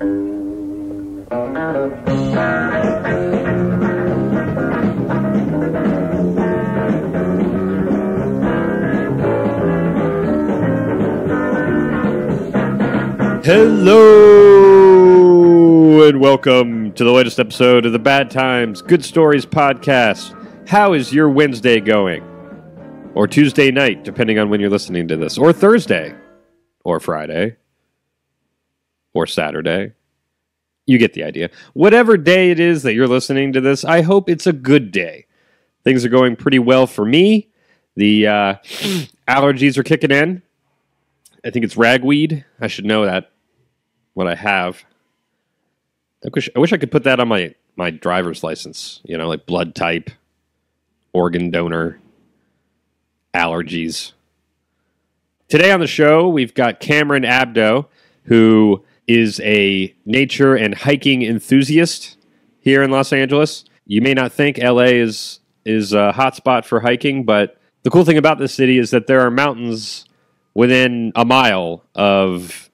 Hello and welcome to the latest episode of the Bad Times Good Stories podcast. How is your Wednesday going? Or Tuesday night, depending on when you're listening to this, or Thursday, or Friday, or Saturday. You get the idea. Whatever day it is that you're listening to this, I hope it's a good day. Things are going pretty well for me. The uh, allergies are kicking in. I think it's ragweed. I should know that what I have. I wish I wish I could put that on my my driver's license. You know, like blood type, organ donor, allergies. Today on the show, we've got Cameron Abdo, who is a nature and hiking enthusiast here in Los Angeles. You may not think LA is is a hotspot for hiking, but the cool thing about this city is that there are mountains within a mile of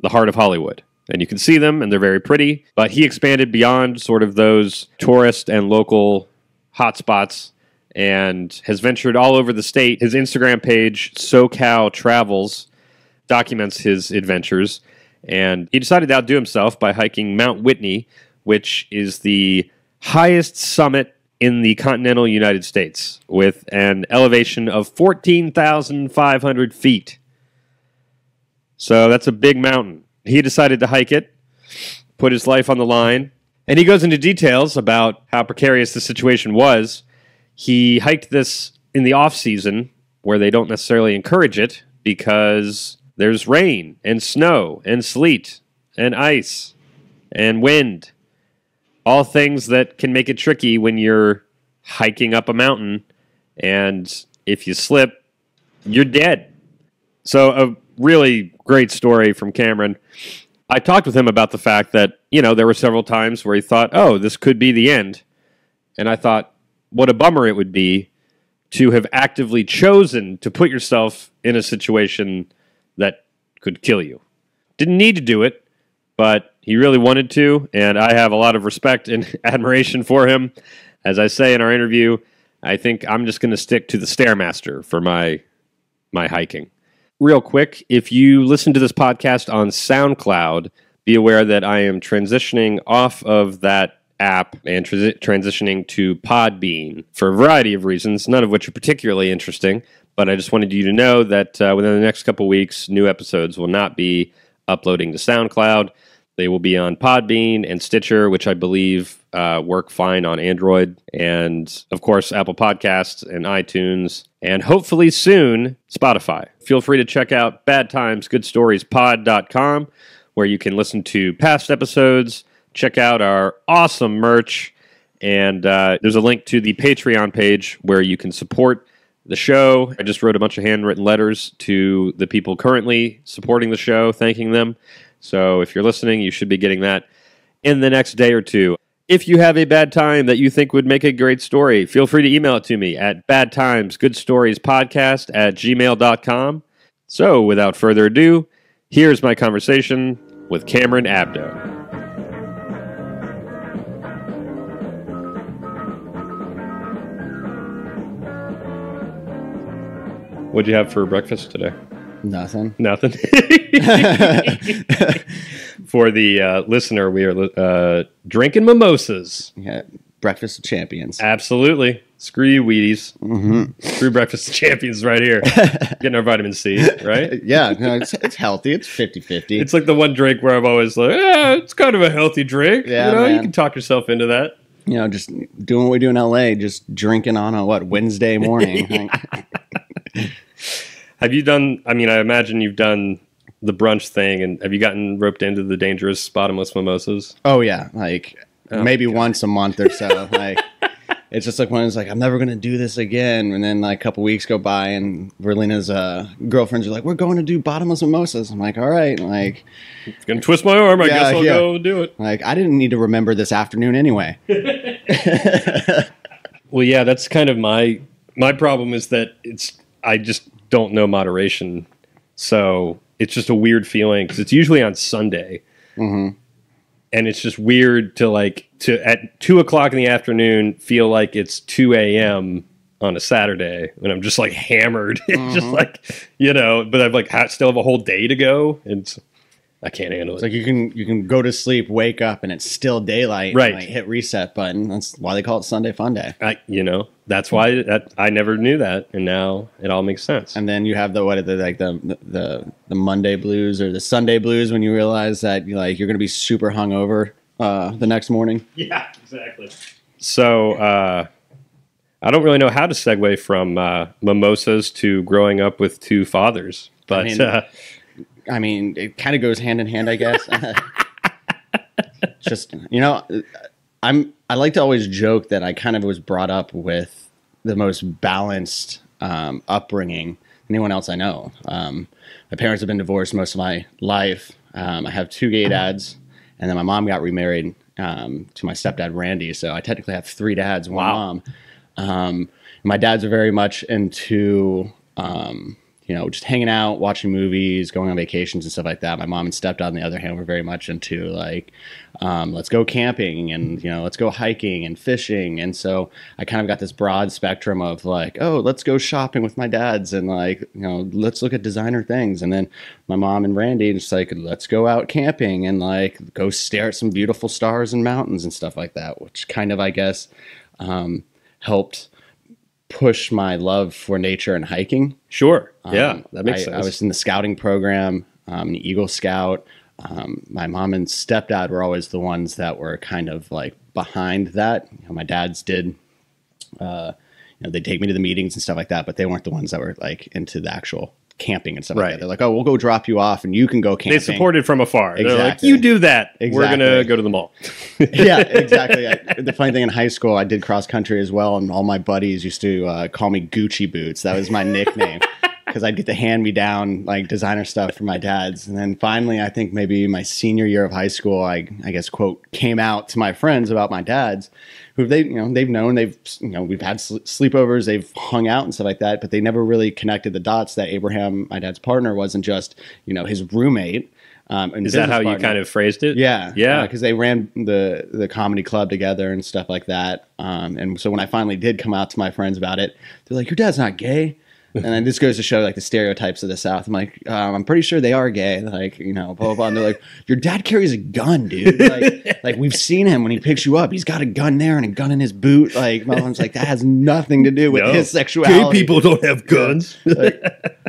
the heart of Hollywood. And you can see them, and they're very pretty. But he expanded beyond sort of those tourist and local hotspots and has ventured all over the state. His Instagram page, SoCal Travels, documents his adventures. And he decided to outdo himself by hiking Mount Whitney, which is the highest summit in the continental United States, with an elevation of 14,500 feet. So that's a big mountain. He decided to hike it, put his life on the line, and he goes into details about how precarious the situation was. He hiked this in the off season where they don't necessarily encourage it because there's rain and snow and sleet and ice and wind. All things that can make it tricky when you're hiking up a mountain and if you slip, you're dead. So a really great story from Cameron. I talked with him about the fact that, you know, there were several times where he thought, oh, this could be the end. And I thought, what a bummer it would be to have actively chosen to put yourself in a situation that could kill you. Didn't need to do it, but he really wanted to. And I have a lot of respect and admiration for him. As I say in our interview, I think I'm just going to stick to the Stairmaster for my my hiking real quick, if you listen to this podcast on SoundCloud, be aware that I am transitioning off of that app and transitioning to Podbean for a variety of reasons, none of which are particularly interesting. But I just wanted you to know that uh, within the next couple weeks, new episodes will not be uploading to SoundCloud. They will be on Podbean and Stitcher, which I believe uh, work fine on Android, and of course, Apple Podcasts and iTunes, and hopefully soon, Spotify. Feel free to check out badtimesgoodstoriespod.com, where you can listen to past episodes, check out our awesome merch, and uh, there's a link to the Patreon page where you can support the show. I just wrote a bunch of handwritten letters to the people currently supporting the show, thanking them. So if you're listening, you should be getting that in the next day or two. If you have a bad time that you think would make a great story, feel free to email it to me at badtimesgoodstoriespodcast at gmail.com. So without further ado, here's my conversation with Cameron Abdo. What'd you have for breakfast today? Nothing. Nothing. For the uh, listener, we are uh, drinking mimosas. Yeah, breakfast of champions. Absolutely. Screw you, Wheaties. Mm-hmm. Screw breakfast of champions right here. Getting our vitamin C, right? yeah, no, it's, it's healthy. It's 50 50. It's like the one drink where I'm always like, yeah, it's kind of a healthy drink. Yeah, you know, you can talk yourself into that. You know, just doing what we do in LA, just drinking on a what, Wednesday morning. Have you done? I mean, I imagine you've done the brunch thing, and have you gotten roped into the dangerous bottomless mimosas? oh, yeah. Like Oh, maybe once a month or so. like, it's just like when it's like, I'm never going to do this again. And then like a couple weeks go by, and Verlina's uh, girlfriends are like, We're going to do bottomless mimosas. I'm like, All right. Like, It's gonna twist my arm. I Yeah, guess I'll yeah. go do it. like I didn't need to remember this afternoon anyway. Well, yeah, that's kind of my my problem is that it's I just don't know moderation, so it's just a weird feeling because it's usually on Sunday, hmm and it's just weird to like to at two o'clock in the afternoon feel like it's two a.m. on a Saturday when I'm just like hammered, It's just like you know. But I've like ha- still have a whole day to go, and I can't handle It's it. like you can you can go to sleep, wake up, and it's still daylight. and, Right. like, hit reset button. That's why they call it Sunday Fun Day. I, you know, that's why that I never knew that, and now it all makes sense. And then you have the what are the like the the the Monday blues or the Sunday blues when you realize that you like you're gonna be super hungover uh, the next morning. Yeah, exactly. So uh, I don't really know how to segue from uh, mimosas to growing up with two fathers, but mean- uh, I mean, it kind of goes hand in hand, I guess. Just you know, I'm I like to always joke that I kind of was brought up with the most balanced um, upbringing anyone else I know. Um, my parents have been divorced most of my life. Um, I have two gay dads, and then my mom got remarried um, to my stepdad Randy. So I technically have three dads, one Wow. mom. Um, my dads are very much into, um, you know, just hanging out, watching movies, going on vacations and stuff like that. My mom and stepdad, on the other hand, were very much into like, um, let's go camping and you know, let's go hiking and fishing. And so I kind of got this broad spectrum of like, oh, let's go shopping with my dads and like, you know, let's look at designer things. And then my mom and Randy just like, let's go out camping and like go stare at some beautiful stars and mountains and stuff like that, which kind of, I guess, um, helped push my love for nature and hiking. sure, yeah, Um, that makes I, sense. I was in the scouting program, um, an Eagle Scout. Um, my mom and stepdad were always the ones that were kind of like behind that. You know, my dad's did, uh, you know, they take me to the meetings and stuff like that, but they weren't the ones that were like into the actual camping and stuff like Right. that. They're like, oh, we'll go drop you off and you can go camping. they supported from afar. They're like, Exactly. you do that. We're gonna go to the mall. yeah, exactly. I, the funny thing in high school, I did cross country as well, and all my buddies used to uh, call me Gucci Boots. That was my nickname because I'd get the hand me down like designer stuff from my dad's. And then finally, I think maybe my senior year of high school, I, I guess quote came out to my friends about my dad's, who they you know they've known they've you know we've had sl- sleepovers, they've hung out and stuff like that, but they never really connected the dots that Abraham, my dad's partner, wasn't just you know his roommate. Um, and Is that how you kind of phrased it? Yeah, yeah. because they ran the the comedy club together and stuff like that. Um, and so when I finally did come out to my friends about it, they're like, "Your dad's not gay." And then this goes to show like the stereotypes of the South. I'm like, um, I'm pretty sure they are gay. Like, you know, blah blah. blah. And they're like, "Your dad carries a gun, dude. Like, like we've seen him when he picks you up. He's got a gun there and a gun in his boot. Like, my mom's like, that has nothing to do with No. his sexuality. Gay people don't have guns. Like,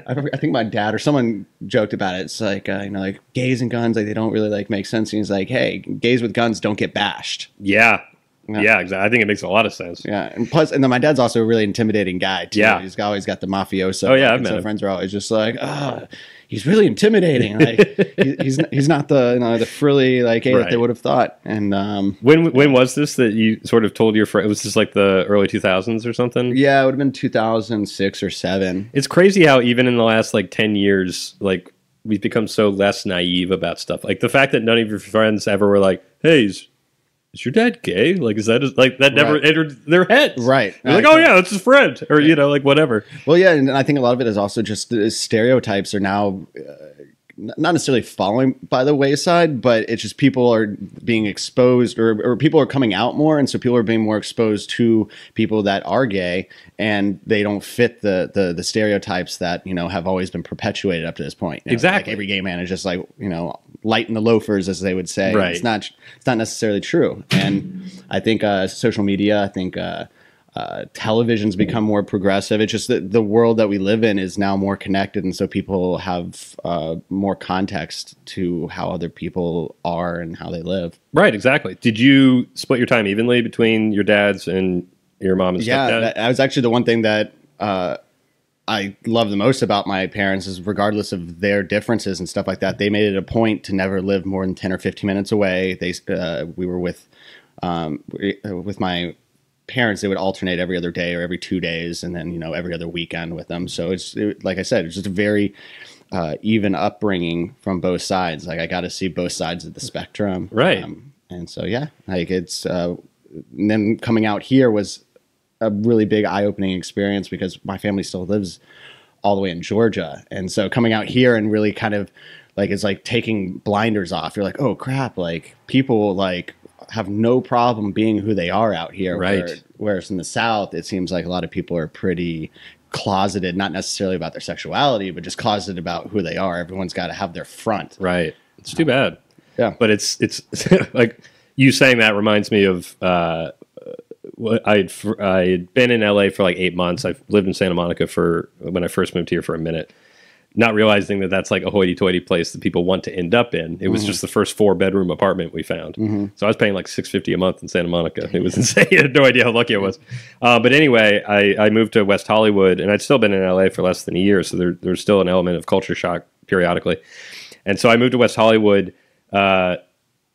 I, I think my dad or someone joked about it. It's like uh, you know, like gays and guns, like they don't really like make sense. And he's like, hey, gays with guns don't get bashed. yeah, Yeah. yeah, exactly. I think it makes a lot of sense. Yeah, and plus, and then my dad's also a really intimidating guy too. Yeah. he's always got the mafioso. Oh, yeah, I've met so friends are always just like, oh, he's really intimidating. Like he's he's not the you know the frilly like hey that they would have thought. And um, When when was this that you sort of told your friend? Was this like the early two thousands or something? yeah, it would have been 2006 or seven. It's crazy how even in the last like 10 years, like we've become so less naive about stuff. Like the fact that none of your friends ever were like, "Hey, is, is your dad gay?" Like, is that like that never Right. entered their heads? Right. They're like, "Oh yeah, that's his friend," or you know, like whatever. Well, yeah, and I think a lot of it is also just the stereotypes are now uh, not necessarily falling by the wayside, but it's just people are being exposed or, or people are coming out more, and so people are being more exposed to people that are gay, and they don't fit the the, the stereotypes that you know have always been perpetuated up to this point. You know, Exactly. like every gay man is just like you know light in the loafers, as they would say. Right. It's not it's not necessarily true, and I think uh, social media, I think. Uh, uh, television's become more progressive. It's just that the world that we live in is now more connected, and so people have uh, more context to how other people are and how they live. Right, exactly. Did you split your time evenly between your dad's and your mom and Yeah, stepdad? that, that was actually the one thing that uh, I love the most about my parents is regardless of their differences and stuff like that, they made it a point to never live more than ten or fifteen minutes away. They uh, we were with um, uh, with my parents they would alternate every other day or every two days and then you know every other weekend with them so it's it, like i said it's just a very uh, even upbringing from both sides like i got to see both sides of the spectrum Right. and so yeah like it's uh, and then coming out here was a really big eye-opening experience because my family still lives all the way in Georgia, and so coming out here and really kind of like it's like taking blinders off. You're like, oh crap, like people like have no problem being who they are out here. Right. Where, whereas in the South, it seems like a lot of people are pretty closeted, not necessarily about their sexuality, but just closeted about who they are. Everyone's got to have their front. Right. It's too bad. Yeah. But it's it's like you saying that reminds me of uh, I'd I'd been in LA for like eight months. I've lived in Santa Monica for when I first moved here for a minute, not realizing that that's like a hoity-toity place that people want to end up in. It was just the first four-bedroom apartment we found, so I was paying like six fifty a month in Santa Monica. It was insane. I had no idea how lucky I was. Uh, but anyway, I, I moved to West Hollywood, and I'd still been in LA for less than a year, so there, there's still an element of culture shock periodically. And so I moved to West Hollywood uh,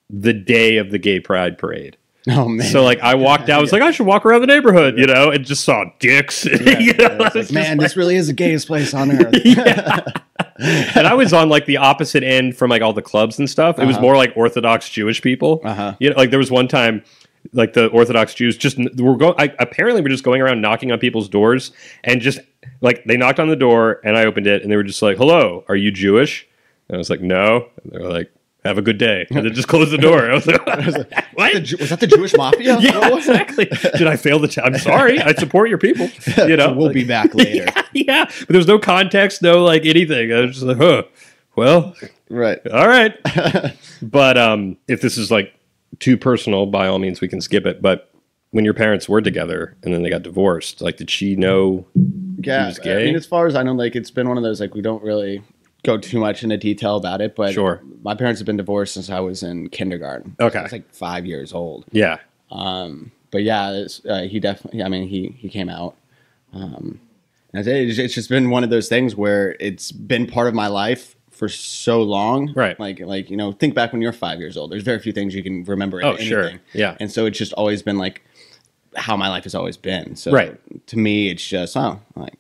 the day of the Gay Pride Parade. Oh man. So like I walked out, I was like, I should walk around the neighborhood, you know, and just saw dicks. you know, like, man, like- this really is the gayest place on earth. and I was on like the opposite end from like all the clubs and stuff. It was more like Orthodox Jewish people. Uh-huh. You know, like there was one time, like the Orthodox Jews just were going. Apparently, we're just going around knocking on people's doors and just like they knocked on the door and I opened it and they were just like, "Hello, are you Jewish?" And I was like, "No." And they were like, "Have a good day," and then just closed the door. I was like, "What?" The was that the Jewish mafia? yeah, exactly. Did I fail the? T- I'm sorry. I support your people. You know, So we'll be back later. yeah, yeah, but there was no context, no like anything. I was just like, huh. Well, Right. all right. but um, if this is like too personal, by all means, we can skip it. But when your parents were together and then they got divorced, like, did she know? Yeah. I mean, as far as I know, like it's been one of those like we don't really go too much into detail about it, but Sure. my parents have been divorced since I was in kindergarten. Okay. I was like five years old. Yeah, Um, but yeah, it's, uh, he definitely. I mean, he he came out. Um, and it's, it's just been one of those things where it's been part of my life for so long. Right. Like like you know, think back when you're five years old. There's very few things you can remember. Oh, anything. sure. Yeah. And so it's just always been like how my life has always been. So Right. to me, it's just oh, like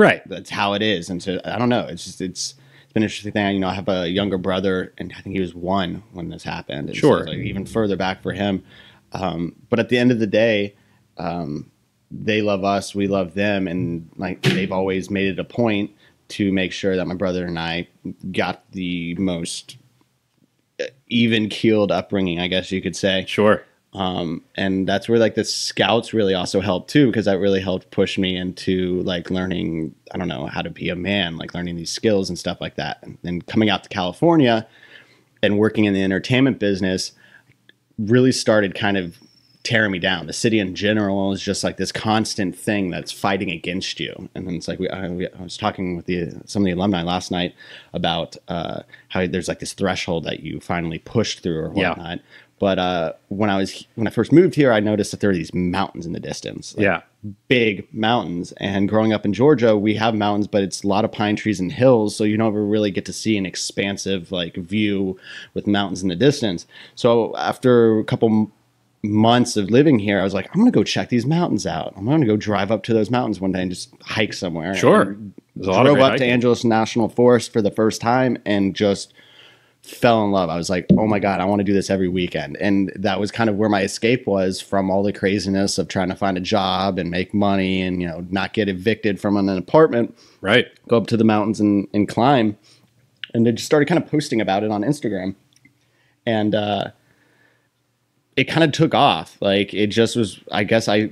right. that's how it is. And so I don't know. It's just it's it's been an interesting thing. You know, I have a younger brother, and I think he was one when this happened. And Sure. it's, like even further back for him. Um, but at the end of the day, um, they love us, we love them, and like they've always made it a point to make sure that my brother and I got the most even keeled upbringing, I guess you could say Sure. Um, and that's where like the scouts really also helped too because that really helped push me into like learning i don't know how to be a man like learning these skills and stuff like that. And then coming out to california and working in the entertainment business really started kind of tearing me down. The city in general is just like this constant thing that's fighting against you. And then it's like we, I, we, I was talking with the some of the alumni last night about uh, how there's like this threshold that you finally pushed through or Yeah. But uh, when I was when I first moved here, I noticed that there are these mountains in the distance. like Yeah. big mountains. And growing up in Georgia, we have mountains, but it's a lot of pine trees and hills, so you never really get to see an expansive like view with mountains in the distance. So after a couple months of living here, I was like, I'm gonna go check these mountains out. I'm gonna go drive up to those mountains one day and just hike somewhere. Sure. And There's a lot of drove up to hiking. Angeles National Forest for the first time and just fell in love. I was like, oh my God, I want to do this every weekend. And that was kind of where my escape was from all the craziness of trying to find a job and make money and, you know, not get evicted from an apartment, Right. go up to the mountains and, and climb. And I just started kind of posting about it on Instagram. And uh, it kind of took off. Like it just was, I guess I.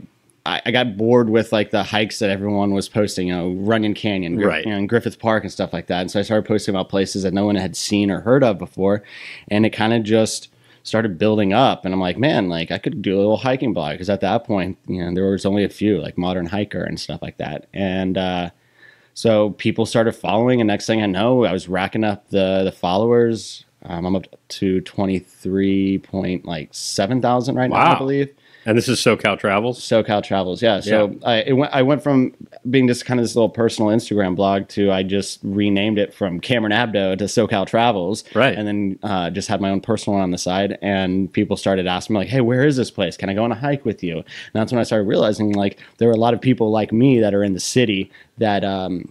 I I got bored with like the hikes that everyone was posting, you know, Runyon Canyon, Right. you know, and Griffith Park and stuff like that. And so I started posting about places that no one had seen or heard of before, and it kind of just started building up. And I'm like, man, like I could do a little hiking blog because at that point, you know, there was only a few like Modern Hiker and stuff like that. And uh, so people started following, and next thing I know, I was racking up the the followers. Um, I'm up to twenty three point like seven thousand right now, I believe. And this is SoCal Travels. SoCal Travels, yeah. So I it went, I went from being just kind of this little personal Instagram blog to I just renamed it from Cameron Abdo to SoCal Travels, Right. And then uh, just had my own personal one on the side, and people started asking me like, "Hey, where is this place? Can I go on a hike with you?" And that's when I started realizing like there are a lot of people like me that are in the city that. Um,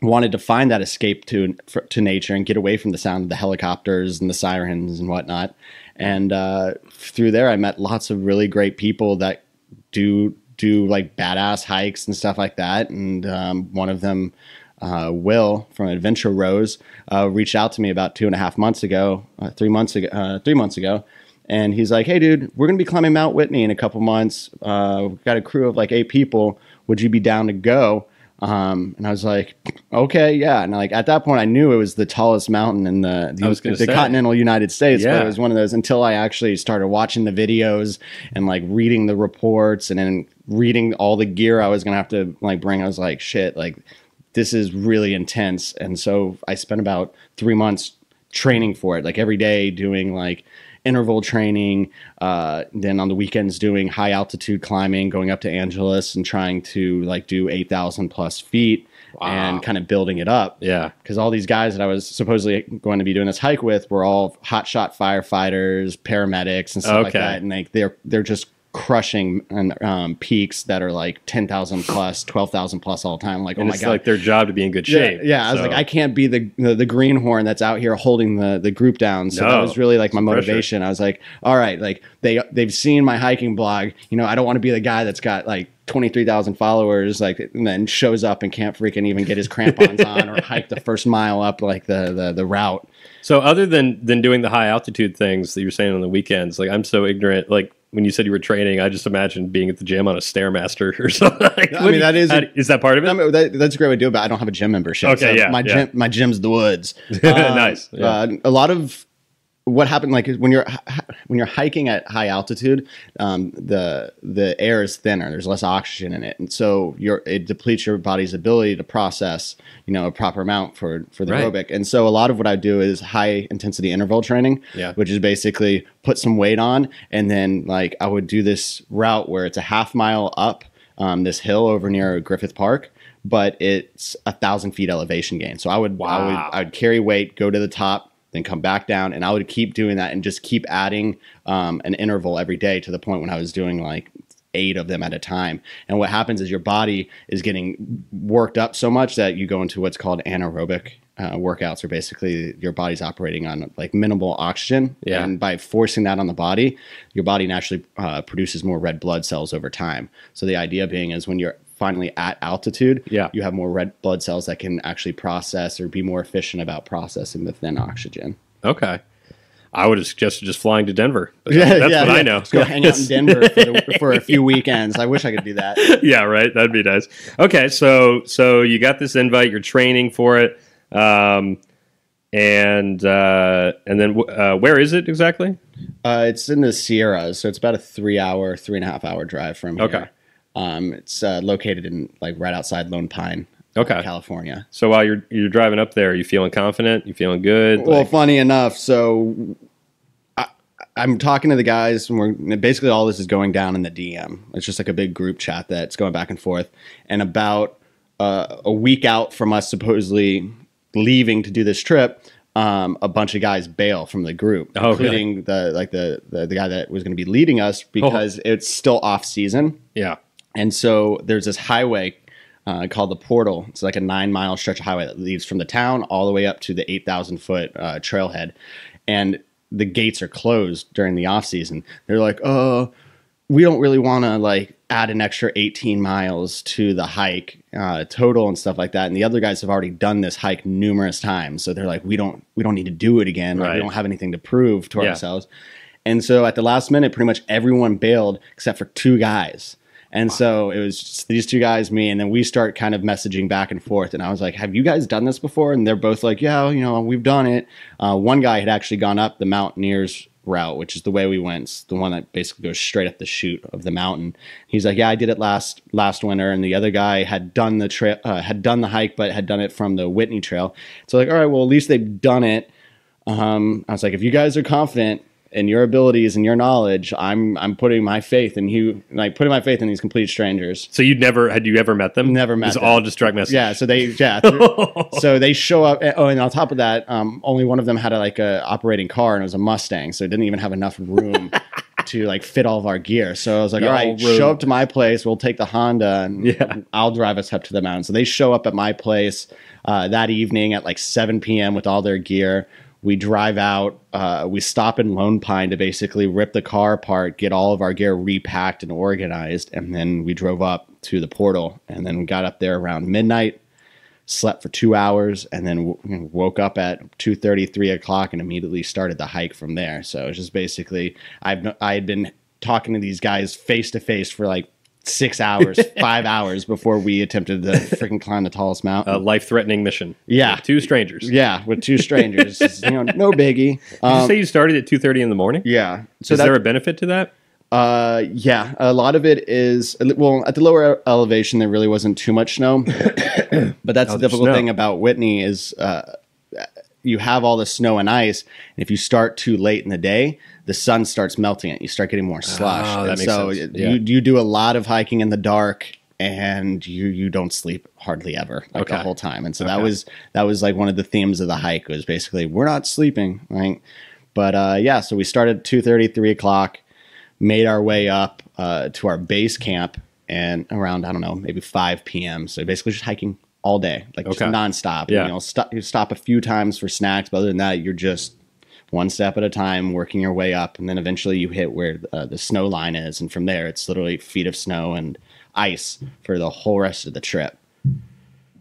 wanted to find that escape to for, to nature and get away from the sound of the helicopters and the sirens and whatnot. And uh, through there, I met lots of really great people that do do like badass hikes and stuff like that. And um, one of them uh, Will from Adventure Rose uh, reached out to me about two and a half months ago, uh, three months ago, uh, three months ago, and he's like, "Hey, dude, we're gonna be climbing Mount Whitney in a couple months. Uh, we've got a crew of like eight people. Would you be down to go?" Um, and I was like, "Okay, yeah." And like at that point, I knew it was the tallest mountain in the the, the continental United States. But Yeah. it was one of those until I actually started watching the videos and like reading the reports and then reading all the gear I was gonna have to like bring. I was like, "Shit!" Like this is really intense. And so I spent about three months training for it, like every day doing like interval training, uh, then on the weekends doing high altitude climbing, going up to Angeles and trying to like do 8,000 plus feet and kind of building it up. Yeah. Because all these guys that I was supposedly going to be doing this hike with were all hotshot firefighters, paramedics, and stuff like that. And like they're they're just crushing and um, peaks that are like ten thousand plus, twelve thousand plus all the time. Like, And oh my it's god, like their job to be in good yeah, shape. Yeah, I was like, I can't be the, the the greenhorn that's out here holding the the group down. So that was really like my it's pressure. motivation. I was like, all right, like they they've seen my hiking blog. You know, I don't want to be the guy that's got like twenty three thousand followers, like and then shows up and can't freaking even get his crampons on or hike the first mile up like the the the route. So other than than doing the high altitude things that you're saying on the weekends, like I'm so ignorant. Like when you said you were training, I just imagined being at the gym on a stairmaster or something. Like, I mean, you- that is- how do- is that part of it? I mean, that, that's a great way to do it, but I don't have a gym membership. Okay, so yeah, my yeah. gym, my gym's the woods. Nice, yeah. Uh, a lot of what happened, like when you're when you're hiking at high altitude, um, the the air is thinner. There's less oxygen in it, and so your it depletes your body's ability to process, you know, a proper amount for for the Right. aerobic. And so a lot of what I do is high intensity interval training, Yeah. which is basically put some weight on, and then like I would do this route where it's a half mile up um, this hill over near Griffith Park, but it's a thousand feet elevation gain. So I would, I would, I would carry weight, go to the top, then come back down, and I would keep doing that and just keep adding um, an interval every day to the point when I was doing like eight of them at a time. And what happens is your body is getting worked up so much that you go into what's called anaerobic. Uh, workouts are basically your body's operating on like minimal oxygen, Yeah. and by forcing that on the body, your body naturally uh, produces more red blood cells over time. So the idea being is when you're finally at altitude, Yeah. you have more red blood cells that can actually process or be more efficient about processing the thin oxygen. okay. I would have suggested just flying to Denver. But that's what I know. Let's go hang out in Denver for, the, for a few weekends. I wish I could do that. yeah, right. That'd be nice. Okay, so so you got this invite. You're training for it, um, and uh, and then uh, where is it exactly? Uh, it's in the Sierras, so it's about a three-hour, three and a half hour drive from here. Okay. Um, it's uh, located in like right outside Lone Pine, Okay. California. So while you're you're driving up there, are you feeling confident? You feeling good? Well, Like- funny enough, so I, I'm talking to the guys, and we're basically all this is going down in the DM. It's just like a big group chat that's going back and forth. And about uh, a week out from us supposedly leaving to do this trip, um, a bunch of guys bail from the group, Oh, really? including the like the, the the guy that was going to be leading us because it's still off season. yeah. And so there's this highway uh, called the Portal. It's like a nine mile stretch of highway that leads from the town all the way up to the 8,000 foot uh, trailhead. And the gates are closed during the off season. They're like, oh, we don't really want to like add an extra 18 miles to the hike uh, total and stuff like that. And the other guys have already done this hike numerous times. So they're like, we don't, we don't need to do it again. Like, we don't have anything to prove to Yeah. ourselves. And so at the last minute, pretty much everyone bailed except for two guys. And so it was just these two guys, me, and then we start kind of messaging back and forth. And I was like, "Have you guys done this before?" And they're both like, "Yeah, you know, we've done it." Uh, one guy had actually gone up the Mountaineers route, which is the way we went, It's the one that basically goes straight up the chute of the mountain. He's like, "Yeah, I did it last last winter." And the other guy had done the trail, uh, had done the hike, but had done it from the Whitney Trail. So like, all right, well, at least they've done it. Um, I was like, if you guys are confident in your abilities and your knowledge, I'm I'm putting my faith in you, like putting my faith in these complete strangers. So you'd never had you ever met them? Never met It's them. all just direct message. Yeah, so they yeah, so they show up. Oh, and on top of that, um, only one of them had a, like a operating car, and it was a Mustang, so it didn't even have enough room. To like fit all of our gear, so I was like, Yeah, "All right, show up to my place. We'll take the Honda, and Yeah. I'll drive us up to the mountain." So they show up at my place uh, that evening at like 7 p.m. with all their gear. We drive out. Uh, we stop in Lone Pine to basically rip the car apart, get all of our gear repacked and organized, and then we drove up to the portal. And then we got up there around midnight. slept for two hours, and then w- woke up at two thirty, three o'clock, and immediately started the hike from there. So it's just basically I've I had been talking to these guys face to face for like six hours, five hours before we attempted to freaking climb the tallest mountain. A life threatening mission. Yeah. With two strangers. yeah, with two strangers. you know, no biggie. Did Um, you say you started at two thirty in the morning? yeah. So Is there a benefit to that? Uh, yeah, a lot of it is well at the lower elevation. There really wasn't too much snow, but that's Oh, the difficult snow. thing about Whitney is uh, you have all the snow and ice, and if you start too late in the day, the sun starts melting it. You start getting more slush. Oh, that And makes so sense. you Yeah. you do a lot of hiking in the dark. And you you don't sleep hardly ever like the whole time, and so that was that was like one of the themes of the hike was basically we're not sleeping, right? But uh, yeah, so we started two thirty, three o'clock made our way up uh, to our base camp and around I don't know maybe 5 p.m. So basically just hiking all day, like just nonstop. Yeah. You know, stop you stop a few times for snacks, but other than that, you're just one step at a time, working your way up, and then eventually you hit where uh, the snow line is, and from there it's literally feet of snow and ice for the whole rest of the trip.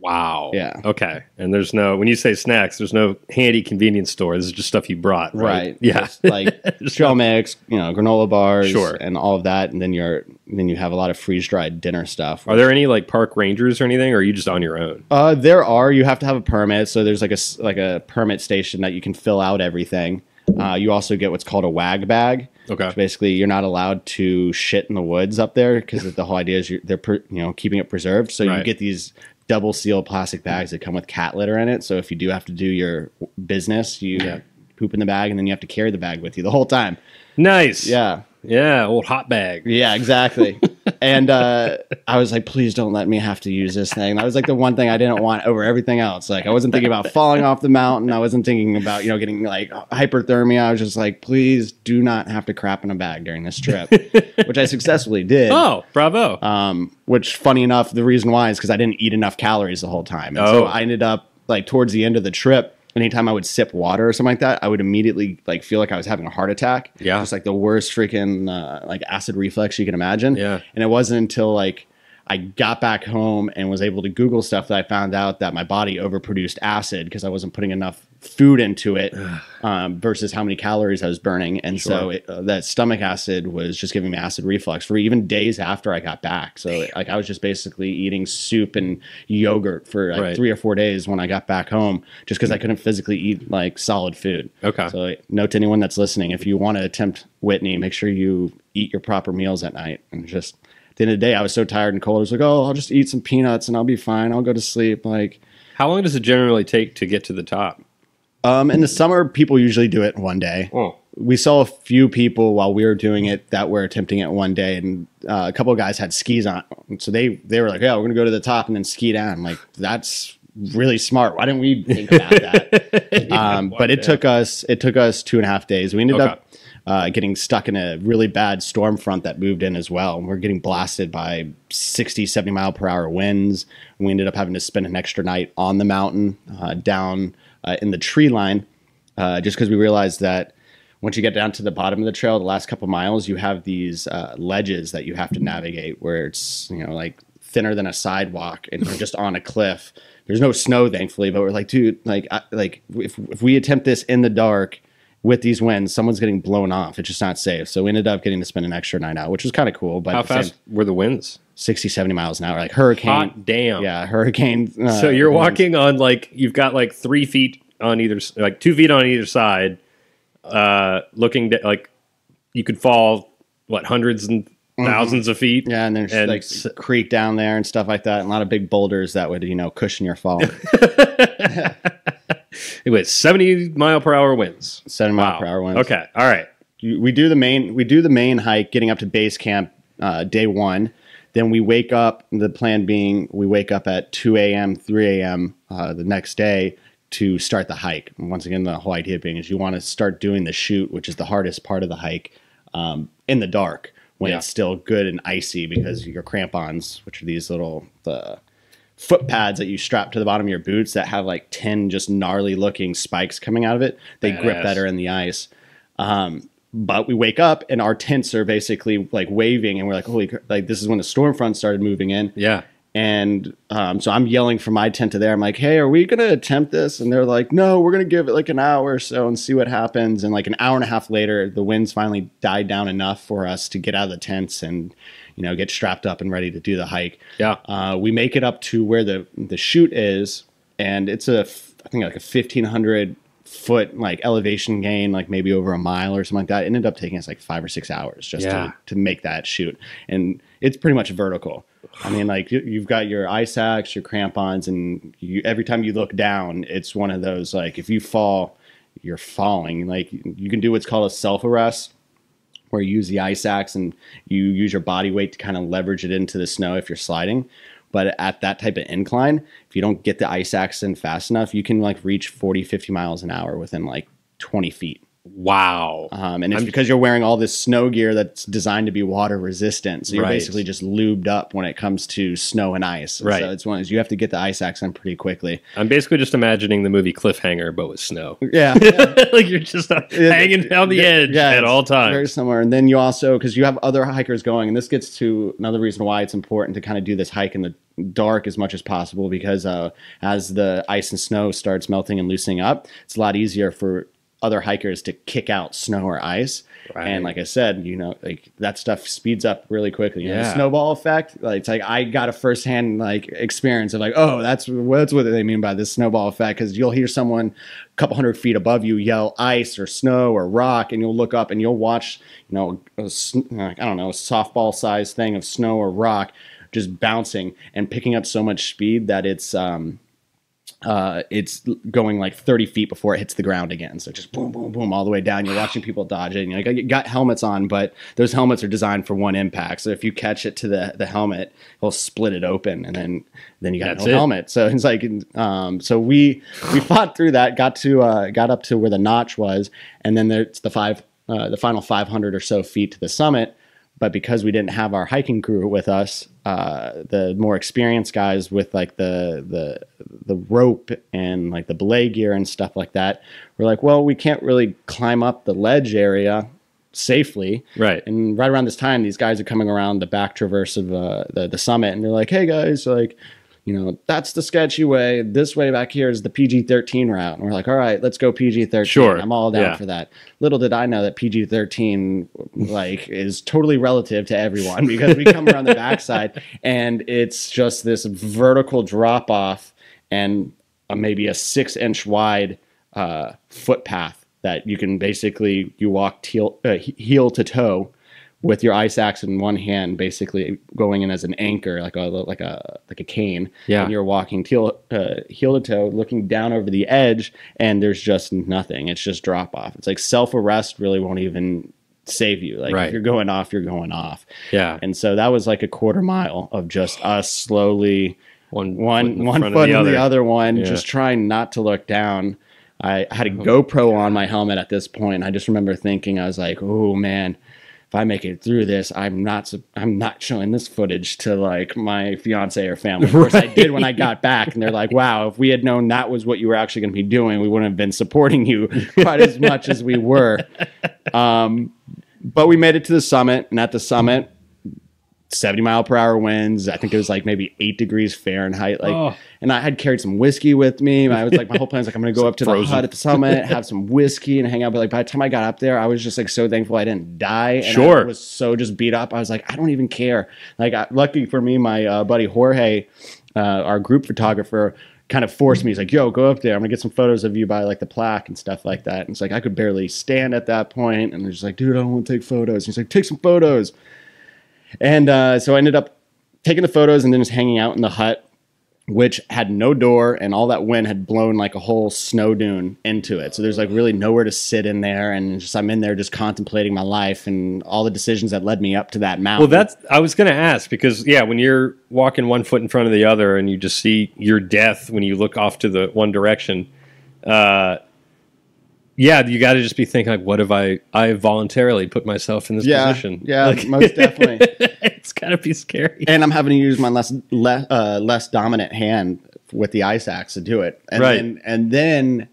Wow. Yeah. Okay. And there's no when you say snacks, there's no handy convenience store. This is just stuff you brought. Right. Yeah. Just like trail mix, you know, granola bars, Sure. and all of that, and then you're then you have a lot of freeze dried dinner stuff. Are there any like park rangers or anything, or are you just on your own? Uh, there are. You have to have a permit. So there's like a like a permit station that you can fill out everything. Uh, you also get what's called a wag bag. Okay. Which basically, you're not allowed to shit in the woods up there because the whole idea is you're, they're per, you know keeping it preserved. So Right. you get these double sealed plastic bags that come with cat litter in it. So if you do have to do your business, you Yeah. poop in the bag and then you have to carry the bag with you the whole time. Nice. Yeah. Yeah. Old hot bag. Yeah, exactly. and uh, I was like, please don't let me have to use this thing. That was like the one thing I didn't want over everything else. Like I wasn't thinking about falling off the mountain. I wasn't thinking about, you know, getting like hyperthermia. I was just like, please do not have to crap in a bag during this trip, which I successfully did. Oh, bravo. Um, which funny enough, the reason why is because I didn't eat enough calories the whole time. And Oh. so I ended up like towards the end of the trip, anytime I would sip water or something like that, I would immediately like feel like I was having a heart attack. Yeah. Just like the worst freaking uh, like acid reflux you can imagine. Yeah. And it wasn't until like I got back home and was able to Google stuff that I found out that my body overproduced acid because I wasn't putting enough food into it um, versus how many calories I was burning. And so it, uh, that stomach acid was just giving me acid reflux for even days after I got back. So like I was just basically eating soup and yogurt for like Right. three or four days when I got back home just because I couldn't physically eat like solid food. Okay. So note to anyone that's listening, if you want to attempt Whitney, make sure you eat your proper meals at night and just at the end of the day, I was so tired and cold. I was like, oh, I'll just eat some peanuts and I'll be fine. I'll go to sleep. Like, How long does it generally take to get to the top? Um, in the summer, people usually do it in one day. Oh. We saw a few people while we were doing it that were attempting it one day, and uh, a couple of guys had skis on. So they they were like, "Yeah, we're gonna go to the top and then ski down." Like, that's really smart. Why didn't we think about that? um, but it took us it took us two and a half days. We ended Okay. up uh, getting stuck in a really bad storm front that moved in as well. And We're getting blasted by 60, 70 mile per hour winds. We ended up having to spend an extra night on the mountain uh, down uh, in the tree line uh, just because we realized that once you get down to the bottom of the trail, the last couple miles, you have these uh, ledges that you have to navigate where it's, you know, like thinner than a sidewalk and you're just on a cliff. There's no snow, thankfully, but we're like, dude, like, I, like if, if we attempt this in the dark with these winds, someone's getting blown off. It's just not safe. So we ended up getting to spend an extra night out, which was kind of cool. But How the same- fast were the winds? 60, 70 miles an hour, like hurricane. Hot damn. Yeah, hurricane. Uh, So you're winds. walking on like you've got like three feet on either like two feet on either side, uh, looking da- like you could fall what hundreds and thousands of feet. Mm-hmm. Yeah, and there's And like s- creek down there and stuff like that, and a lot of big boulders that would, you know, cushion your fall. It was seventy mile per hour winds. Seven mile Wow. per hour winds. Okay. All right. We do the main we do the main hike getting up to base camp uh, day one then we wake up the plan being we wake up at 2 a.m 3 a.m uh, the next day to start the hike and once again the whole idea being is you want to start doing the chute which is the hardest part of the hike um, in the dark when Yeah. it's still good and icy because your crampons which are these little the foot pads that you strap to the bottom of your boots that have like 10 just gnarly looking spikes coming out of it they grip better in the ice um, but we wake up and our tents are basically like waving, and we're like, "Holy!" Like this is when the storm front started moving in, Yeah. And um, so I'm yelling from my tent to there. I'm like, hey, are we going to attempt this? And they're like, no, we're going to give it like an hour or so and see what happens. And like an hour and a half later, the winds finally died down enough for us to get out of the tents and, you know, get strapped up and ready to do the hike. Yeah. Uh, we make it up to where the, the chute is. And it's a, I think like a 1500 foot like elevation gain, like maybe over a mile or something like that. It ended up taking us like five or six hours just Yeah. to, to make that chute. And it's pretty much vertical. I mean, like you- you've got your ice axe, your crampons, and you, every time you look down, it's one of those like if you fall, you're falling. Like you can do what's called a self arrest, where you use the ice axe and you use your body weight to kind of leverage it into the snow if you're sliding. But at that type of incline, if you don't get the ice axe in fast enough, you can like reach 40, 50 miles an hour within like 20 feet. Wow. Um, and it's because you're wearing all this snow gear that's designed to be water resistant. So you're Right. basically just lubed up when it comes to snow and ice. And Right. So it's one is you have to get the ice axe in pretty quickly. I'm basically just imagining the movie Cliffhanger, but with snow. Yeah. like you're just uh, hanging down the edge yeah, at all times. Very similar. And then you also, because you have other hikers going, and this gets to another reason why it's important to kind of do this hike in the dark as much as possible because uh, as the ice and snow starts melting and loosening up, it's a lot easier for other hikers to kick out snow or ice. Right. And like I said, you know, like that stuff speeds up really quickly. You know, Yeah. the snowball effect, like it's like I got a firsthand like experience of like, oh, that's that's what they mean by this snowball effect because you'll hear someone a couple hundred feet above you yell ice or snow or rock, and you'll look up and you'll watch, you know, I don't know, a softball sized thing of snow or rock just bouncing and picking up so much speed that it's um uh, it's going like 30 feet before it hits the ground again. So just boom, boom, boom, all the way down. You're watching people dodge it. And you, know, you got helmets on, but those helmets are designed for one impact. So if you catch it to the, the helmet, it'll split it open, and then then you got it. helmet. So it's like, um, so we we fought through that, got to uh, got up to where the notch was, and then there's the five uh, the final 500 or so feet to the summit. But because we didn't have our hiking crew with us, uh, the more experienced guys with like the the the rope and like the belay gear and stuff like that, were like, well, we can't really climb up the ledge area safely. Right. And right around this time, these guys are coming around the back traverse of uh, the the summit, and they're like, "Hey guys, like, you know, that's the sketchy way. This way back here is the PG thirteen route." And we're like, "All right, let's go PG thirteen. Sure. I'm all down Yeah. for that." Little did I know that PG thirteen like is totally relative to everyone because we come around the backside and it's just this vertical drop off and uh, maybe a six inch wide uh, footpath that you can basically you walk heel, uh, heel to toe with your ice axe in one hand, basically going in as an anchor, like a like a like a cane. Yeah. And you're walking heel uh, heel to toe, looking down over the edge, and there's just nothing. It's just drop off. It's like self arrest really won't even save you. Like Right. if you're going off, you're going off. Yeah. And so that was like a quarter mile of just us slowly One one one foot of in the other one, Yeah. just trying not to look down. I had a GoPro on my helmet at this point. I just remember thinking, I was like, "Oh man, if I make it through this, I'm not I'm not showing this footage to like my fiance or family." Of course, I did when I got back, and they're like, "Wow, if we had known that was what you were actually going to be doing, we wouldn't have been supporting you quite as much as we were." Um, but we made it to the summit, and at the summit, 70 mile per hour winds. I think it was like maybe eight degrees Fahrenheit. Like, Oh. and I had carried some whiskey with me. I was like, my whole plan was like, I'm going to go up to the hut at the summit, have some whiskey, and hang out. But like, by the time I got up there, I was just like so thankful I didn't die. And Sure. I was so just beat up. I was like, I don't even care. Like, I, lucky for me, my uh, buddy Jorge, uh, our group photographer. Kind of forced me. He's like, "Yo, go up there. I'm gonna get some photos of you by like the plaque and stuff like that." And it's like I could barely stand at that point. point, and they're just like, "Dude, I don't want to take photos." And he's like, "Take some photos." And uh, so I ended up taking the photos and then just hanging out in the hut, which had no door and all that wind had blown like a whole snow dune into it. So there's like really nowhere to sit in there. And just I'm in there just contemplating my life and all the decisions that led me up to that mountain. Well, that's I was going to ask because yeah, when you're walking one foot in front of the other and you just see your death when you look off to the one direction, uh, yeah, you got to just be thinking like, what have I? I voluntarily put myself in this yeah, position. yeah, Like- most definitely. it's got to be scary. and I'm having to use my less less uh, less dominant hand with the ice axe to do it. And Right. Then, and then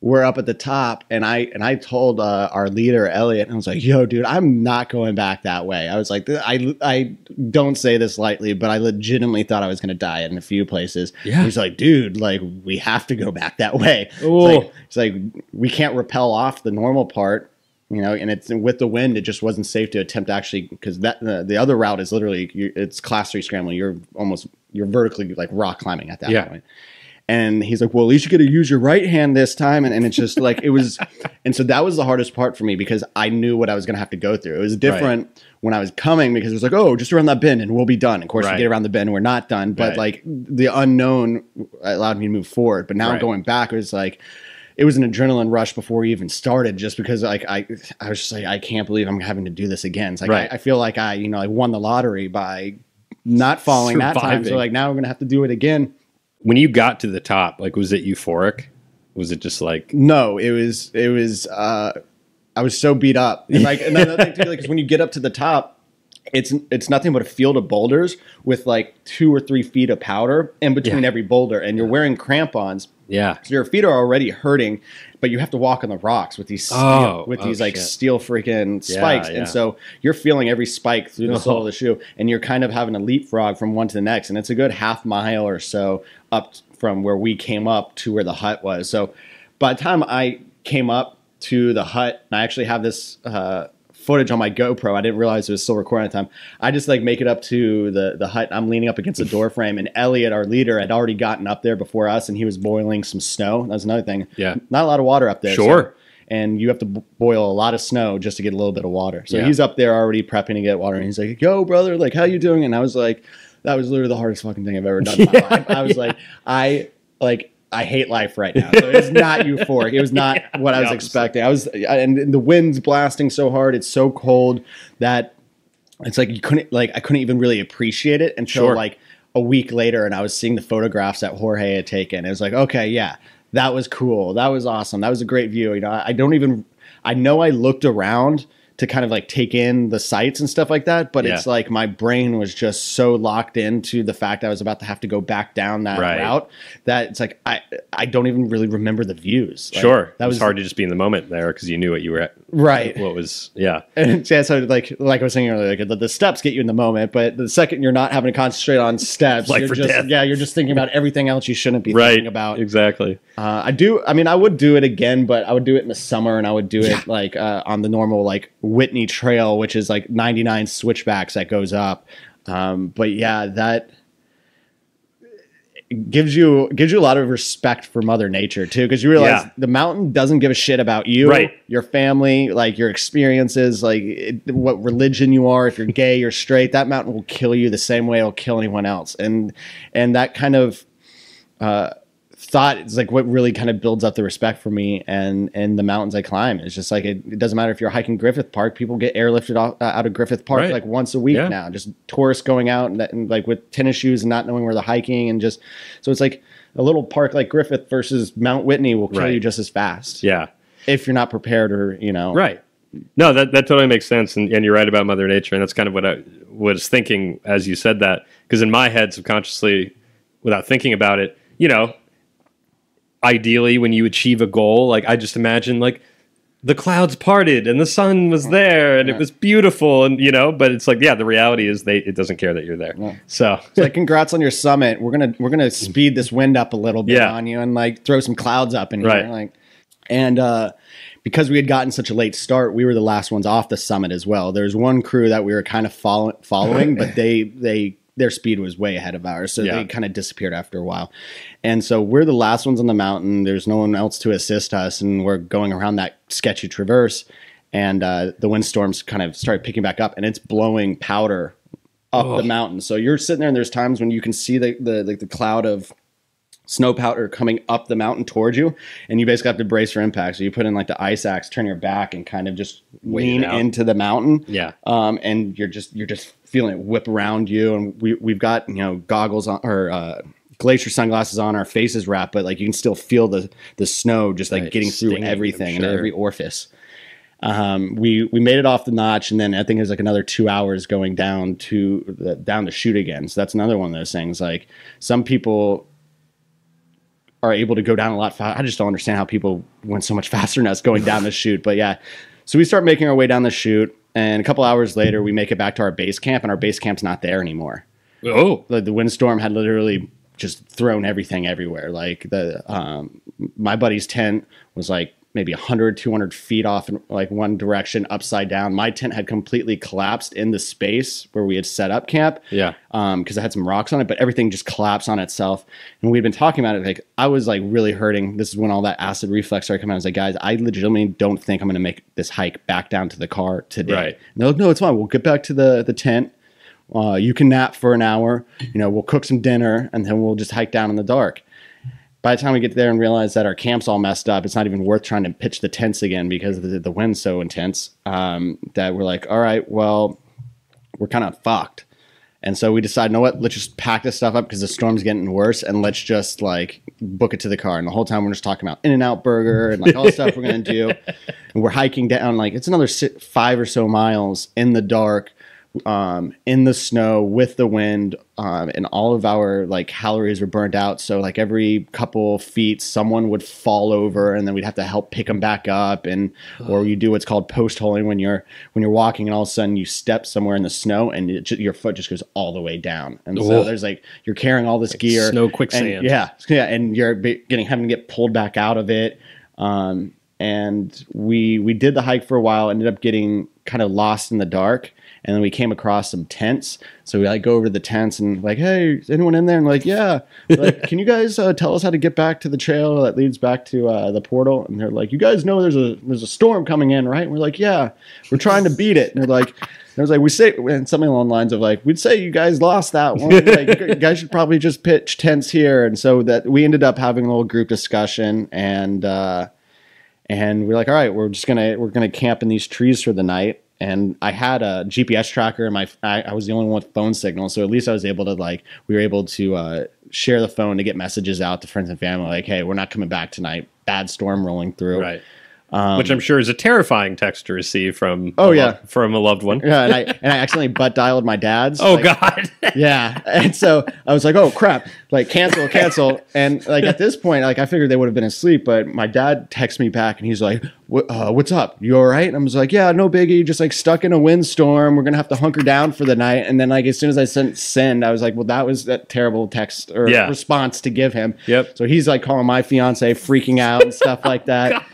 we're up at the top and i and i told uh, our leader elliot i was like yo dude i'm not going back that way. I was like i i don't say this lightly but i legitimately thought i was going to die in a few places. Yeah. he's like dude like we have to go back that way. It's like, it's like we can't rappel off the normal part you know and it's with the wind it just wasn't safe to attempt actually because that the, the other route is literally it's class three scrambling. You're almost you're vertically like rock climbing at that Yeah. point and he's like, well, at least you get to use your right hand this time. And, and it's just like, it was, and so that was the hardest part for me because I knew what I was going to have to go through. It was different when I was coming because it was like, oh, just around that bend and we'll be done. Of course, Right. we get around the bend, we're not done. But Right. like the unknown allowed me to move forward. But now Right. going back, it was like, it was an adrenaline rush before we even started, just because like I, I was just like, I can't believe I'm having to do this again. It's like Right. I, I feel like I, you know, I won the lottery by not following that time. So like now we're gonna have to do it again. When you got to the top, like, was it euphoric? Was it just like, No, it was it was uh I was so beat up. And like another thing too, like when you get up to the top, it's it's nothing but a field of boulders with like two or three feet of powder in between Yeah. every boulder, and you're wearing crampons. Yeah, So your feet are already hurting, but you have to walk on the rocks with these steel, Oh, with oh, these like shit. steel freaking spikes, yeah. and so you're feeling every spike through the sole of the shoe, and you're kind of having a leapfrog from one to the next, and it's a good half mile or so up from where we came up to where the hut was. So by the time I came up to the hut, and I actually have this uh, footage on my GoPro. I didn't realize it was still recording at the time. I just like make it up to the the hut. I'm leaning up against the door frame, and Elliot, our leader, had already gotten up there before us, and he was boiling some snow. That's another thing. Yeah. not a lot of water up there. Sure. and you have to boil a lot of snow just to get a little bit of water. So Yeah. he's up there already prepping to get water, and he's like, "Yo, brother, like, how you doing?" And I was like, "That was literally the hardest fucking thing I've ever done." In my life. I was like, I like. I hate life right now. So it's not euphoric. It was not what I was opposite. expecting. I was, and the wind's blasting so hard. It's so cold that it's like you couldn't, like, I couldn't even really appreciate it until Sure. like a week later, and I was seeing the photographs that Jorge had taken. It was like, okay, yeah, that was cool. That was awesome. That was a great view. You know, I don't even, I know I looked around to kind of like take in the sights and stuff like that, but it's like my brain was just so locked into the fact I was about to have to go back down that Right. route that it's like I I don't even really remember the views. Like, sure. that was, hard to just be in the moment there because you knew what you were at. right. What was, yeah. And yeah, so like like I was saying earlier, like the, the steps get you in the moment, but the second you're not having to concentrate on steps, Life you're just death. yeah, you're just thinking about everything else you shouldn't be Right. thinking about. Exactly. Uh, I do. I mean, I would do it again, but I would do it in the summer, and I would do it like uh, on the normal like Whitney Trail, which is like 99 switchbacks that goes up. Um, but yeah, that gives you gives you a lot of respect for Mother Nature too, because you realize Yeah. the mountain doesn't give a shit about you, Right. your family, like your experiences, like it, what religion you are. If you're gay or straight, that mountain will kill you the same way it'll kill anyone else, and and that kind of thought is like what really kind of builds up the respect for me and and the mountains I climb. It's just like it, it doesn't matter if you're hiking Griffith Park. People get airlifted off, uh, out of Griffith Park Right. like once a week Yeah. now. Just tourists going out and, that, and like with tennis shoes and not knowing where they're hiking and just so it's like a little park like Griffith versus Mount Whitney will kill Right. you just as fast Yeah. if you're not prepared or you know Right. No, that, that totally makes sense, and, and you're right about Mother Nature, and that's kind of what I was thinking as you said that. Because in my head, subconsciously, without thinking about it, you know, ideally when you achieve a goal, like I just imagine like the clouds parted and the sun was there and it was beautiful, and you know, but it's like yeah, the reality is they it doesn't care that you're there. Yeah. So It's like congrats on your summit. We're gonna we're gonna speed this wind up a little bit Yeah. on you and like throw some clouds up in Right. here. Like and uh because we had gotten such a late start, we were the last ones off the summit as well. There's one crew that we were kind of follow- following, but they they their speed was way ahead of ours, so Yeah. they kind of disappeared after a while. And so we're the last ones on the mountain. There's no one else to assist us, and we're going around that sketchy traverse. And uh, the windstorms kind of started picking back up, and it's blowing powder up Oh. the mountain. So you're sitting there, and there's times when you can see the the like the cloud of snow powder coming up the mountain towards you, and you basically have to brace for impact. So you put in like the ice axe, turn your back, and kind of just lean into the mountain. yeah, Um, and you're just you're just feeling it whip around you, and we we've got you know goggles on or uh, glacier sunglasses on, our faces wrapped, but like you can still feel the the snow just like Right, getting through everything and every orifice. Um, we we made it off the notch, and then I think it was like another two hours going down to the, down the chute again. So that's another one of those things. Like some people are able to go down a lot fast. I just don't understand how people went so much faster than us going down the chute. But yeah, so we start making our way down the chute, and a couple hours later, we make it back to our base camp, and our base camp's not there anymore. Oh, The, the windstorm had literally just thrown everything everywhere. Like the um, my buddy's tent was like maybe 100 200 feet off in like one direction upside down. My tent had completely collapsed in the space where we had set up camp Yeah. um because i had some rocks on it but everything just collapsed on itself. And we'd been talking about it like i was like really hurting. This is when all that acid reflux started coming out. I was like guys i legitimately don't think i'm going to make this hike back down to the car today. Right. and they're like no it's fine. We'll get back to the the tent. Uh, you can nap for an hour. You know we'll cook some dinner and then we'll just hike down in the dark by the time we get there and realize that our camp's all messed up, it's not even worth trying to pitch the tents again because the, the wind's so intense um, that we're like, all right, well, we're kind of fucked. And so we decide, you know what, let's just pack this stuff up because the storm's getting worse and let's just like book it to the car. And the whole time we're just talking about In N Out Burger and like all the stuff we're going to do. And we're hiking down, like it's another five or so miles in the dark, um, in the snow with the wind. Um, and all of our like calories were burnt out. So like every couple feet, someone would fall over and then we'd have to help pick them back up. And, or you do what's called post holing when you're, when you're walking and all of a sudden you step somewhere in the snow and it, your foot just goes all the way down. And so Oh. there's like, you're carrying all this gear. snow and- quicksand. yeah. Yeah. And you're be- getting, having to get pulled back out of it. Um, and we, we did the hike for a while, ended up getting kind of lost in the dark. And then we came across some tents. So we like go over to the tents and like, hey, is anyone in there? And like, yeah. We're like, can you guys uh, tell us how to get back to the trail that leads back to uh, the portal? And they're like, you guys know there's a there's a storm coming in, right? And we're like, yeah, we're trying to beat it. And they're like, I was like, we say, and something along the lines of like, we'd say you guys lost that one. Like, you guys should probably just pitch tents here. And so that we ended up having a little group discussion and. uh and we're like, all right, we're just gonna we're gonna camp in these trees for the night. And I had a GPS tracker, and my I, I was the only one with phone signal, so at least I was able to like we were able to uh, share the phone to get messages out to friends and family, like, hey, we're not coming back tonight. Bad storm rolling through. right. Which I'm sure is a terrifying text to receive from. Um, Oh, a yeah. lo- from a loved one. Yeah, and I and I accidentally butt dialed my dad's. Oh like, God. Yeah, and so I was like, "Oh crap!" Like cancel, cancel, and like at this point, like I figured they would have been asleep, but my dad texts me back and he's like, what, uh, "What's up? You all right?" And I was like, "Yeah, no biggie. Just like stuck in a windstorm. We're gonna have to hunker down for the night." And then like as soon as I sent send, I was like, "Well, that was that terrible text or Yeah. response to give him." Yep. So he's like calling my fiance, freaking out and stuff like that.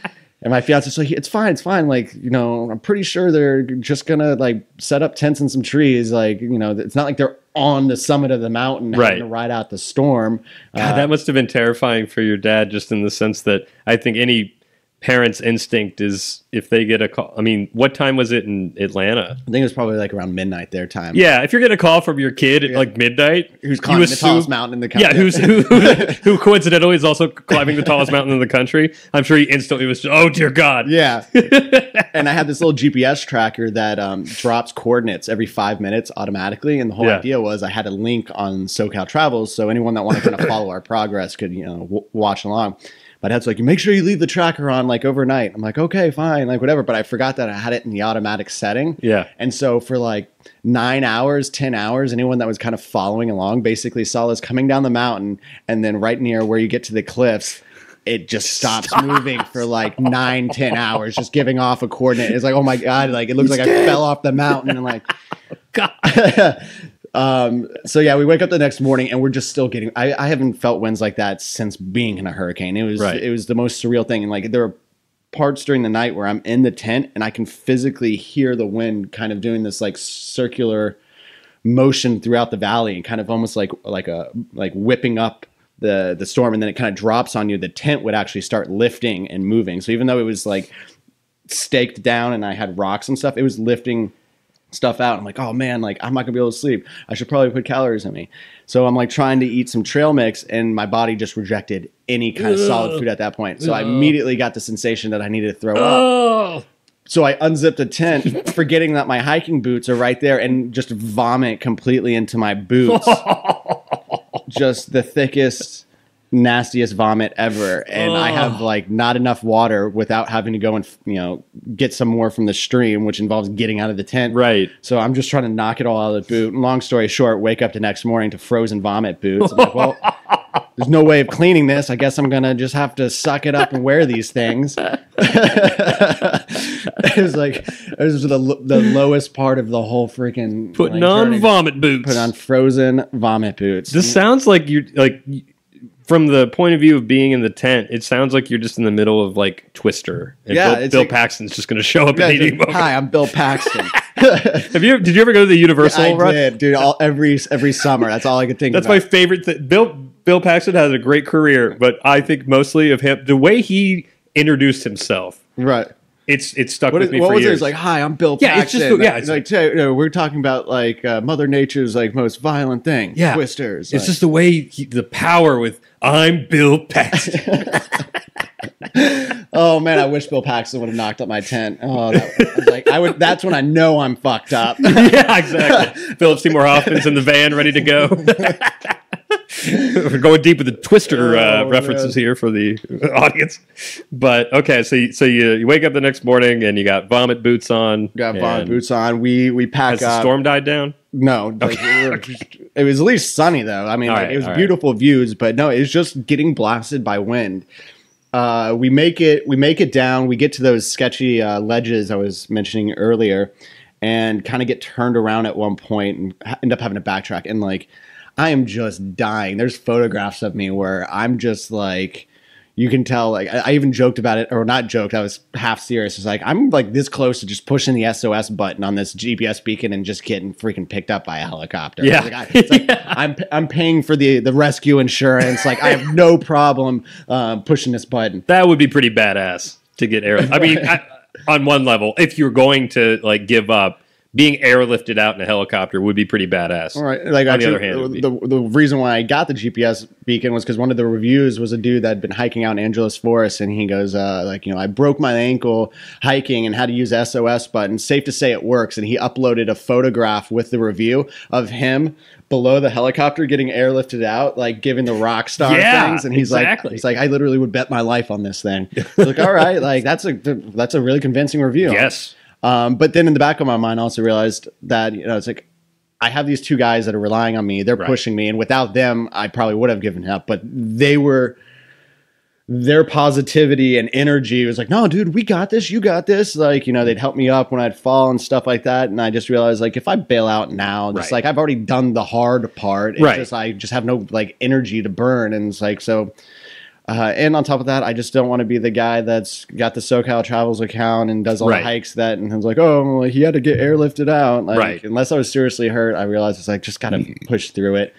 And my fiance's like, it's fine, it's fine. Like, you know, I'm pretty sure they're just gonna like set up tents and some trees. Like, you know, it's not like they're on the summit of the mountain Right. having to ride out the storm. God, Uh, that must have been terrifying for your dad, just in the sense that I think any parent's instinct is if they get a call. I mean, what time was it in Atlanta? I think it was probably like around midnight their time. Yeah, if you're getting a call from your kid at like midnight, Who's climbing the assume- tallest mountain in the country. Yeah, who's who, who, who coincidentally is also climbing the tallest mountain in the country. I'm sure he instantly was, oh dear God. Yeah. and I had this little GPS tracker that um, drops coordinates every five minutes automatically. And the whole Yeah. idea was I had a link on SoCal Travels. So anyone that wanted to kind of follow our progress could, you know, w- watch along. My dad's like, make sure you leave the tracker on like overnight. I'm like, okay, fine, like whatever. But I forgot that I had it in the automatic setting. Yeah. And so for like nine hours, 10 hours, anyone that was kind of following along basically saw us coming down the mountain. And then right near where you get to the cliffs, it just stops moving for like nine, 10 hours, just giving off a coordinate. It's like, oh my God, like it looks like I fell off the mountain. And like, God. um, so yeah, we wake up the next morning and we're just still getting. I, I haven't felt winds like that since being in a hurricane. It was Right. it was the most surreal thing. And like there are parts during the night where I'm in the tent and I can physically hear the wind kind of doing this like circular motion throughout the valley and kind of almost like like a like whipping up the the storm and then it kind of drops on you. The tent would actually start lifting and moving. So even though it was like staked down and I had rocks and stuff, it was lifting stuff out. I'm like, oh man, like I'm not gonna be able to sleep. I should probably put calories in me. So I'm like trying to eat some trail mix, and my body just rejected any kind of solid food at that point. So I immediately got the sensation that I needed to throw up. So I unzipped a tent, forgetting that my hiking boots are right there, and just vomit completely into my boots. just the thickest, nastiest vomit ever. And I have like not enough water without having to go and you know get some more from the stream, which involves getting out of the tent. Right. So I'm just trying to knock it all out of the boot. And long story short, wake up the next morning to frozen vomit boots. I'm like, well, there's no way of cleaning this. I guess I'm gonna just have to suck it up and wear these things. it was like it was the the lowest part of the whole freaking Putting like, on vomit boots. Put on frozen vomit boots. This sounds like you're like from the point of view of being in the tent. It sounds like you're just in the middle of like Twister. And Yeah, Bill, Bill like- Paxton's just going to show up Yeah, at any dude, moment. Hi, I'm Bill Paxton. Have you? Did you ever go to the Universal? I run? did, dude. All every every summer. That's all I could think. Of. That's my favorite. Th- Bill Bill Paxton has a great career, but I think mostly of him the way he introduced himself. right. It's it's stuck What, with me what for was it? years. It's like, hi, I'm Bill Paxton. Yeah, it's just- yeah, it's- like you know, we're talking about like uh, Mother Nature's like most violent thing. Yeah. twisters. It's like- just the way he, the power with I'm Bill Paxton. oh man, I wish Bill Paxton would have knocked up my tent. Oh, that, I was like I would. That's when I know I'm fucked up. yeah, exactly. Philip Seymour Hoffman's in the van, ready to go. We're going deep with the Twister uh, Oh, references man. here for the audience. But okay, so you, so you, you wake up the next morning and you got vomit boots on. Got vomit boots on. We we pack Has the storm died down? No, like, we were- it was at least sunny though. I mean, like, right, it was all right. beautiful views, but no, it was just getting blasted by wind. Uh, we make it, we make it down. We get to those sketchy uh, ledges I was mentioning earlier, and kind of get turned around at one point and end up having to backtrack. And like, I am just dying. There's photographs of me where I'm just like. You can tell, like I, I even joked about it, or not joked. I was half serious. It's like I'm like this close to just pushing the SOS button on this GPS beacon and just getting freaking picked up by a helicopter. Yeah. Like, I- it's like, I'm I'm paying for the the rescue insurance. Like I have no problem uh, pushing this button. That would be pretty badass to get air. I mean, I, on one level, if you're going to like give up, being airlifted out in a helicopter would be pretty badass. All right. Like On the other hand, it would be- the, the reason why I got the GPS beacon was because one of the reviews was a dude that had been hiking out in Angeles Forest, and he goes, uh, like, you know, I broke my ankle hiking and had to use SOS button. Safe to say it works. And he uploaded a photograph with the review of him below the helicopter getting airlifted out, like giving the rock star Yeah, things. And he's exactly. like, he's like, I literally would bet my life on this thing. like, all right, like that's a that's a really convincing review. Yes. Um, but then in the back of my mind, I also realized that you know it's like I have these two guys that are relying on me. They're Right. pushing me, and without them, I probably would have given up. But they were their positivity and energy was like, no, dude, we got this. You got this. Like, you know, they'd help me up when I'd fall and stuff like that. And I just realized, like, if I bail out now, just Right. like I've already done the hard part. It's Right. just I just have no like energy to burn, and it's like so. Uh, and on top of that, I just don't want to be the guy that's got the SoCal Travels account and does all Right. the hikes that, and was like, oh, he had to get airlifted out. Like, Right. Unless I was seriously hurt, I realized it's like just gotta push through it.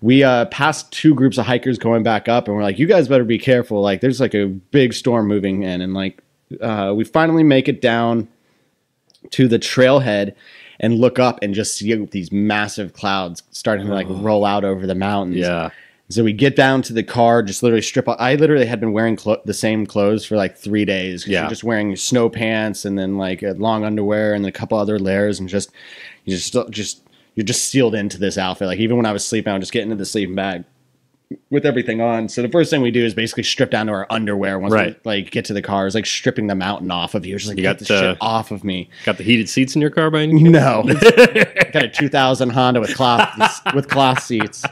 We uh, passed two groups of hikers going back up, and we're like, you guys better be careful. Like, there's like a big storm moving in, and like, uh, we finally make it down to the trailhead and look up and just see these massive clouds starting to like roll out over the mountains. Yeah. So we get down to the car, just literally strip off. I literally had been wearing clo- the same clothes for like three days. Yeah. You're just wearing snow pants and then like a long underwear and a couple other layers and just, you just, just, you're just sealed into this outfit. Like even when I was sleeping, I would just get into the sleeping bag with everything on. So the first thing we do is basically strip down to our underwear once Right. we like get to the car. It's like stripping the mountain off of you. It's just like You get got the shit off of me. Got the heated seats in your car by any chance? No, got a 2000 Honda with cloth with cloth seats.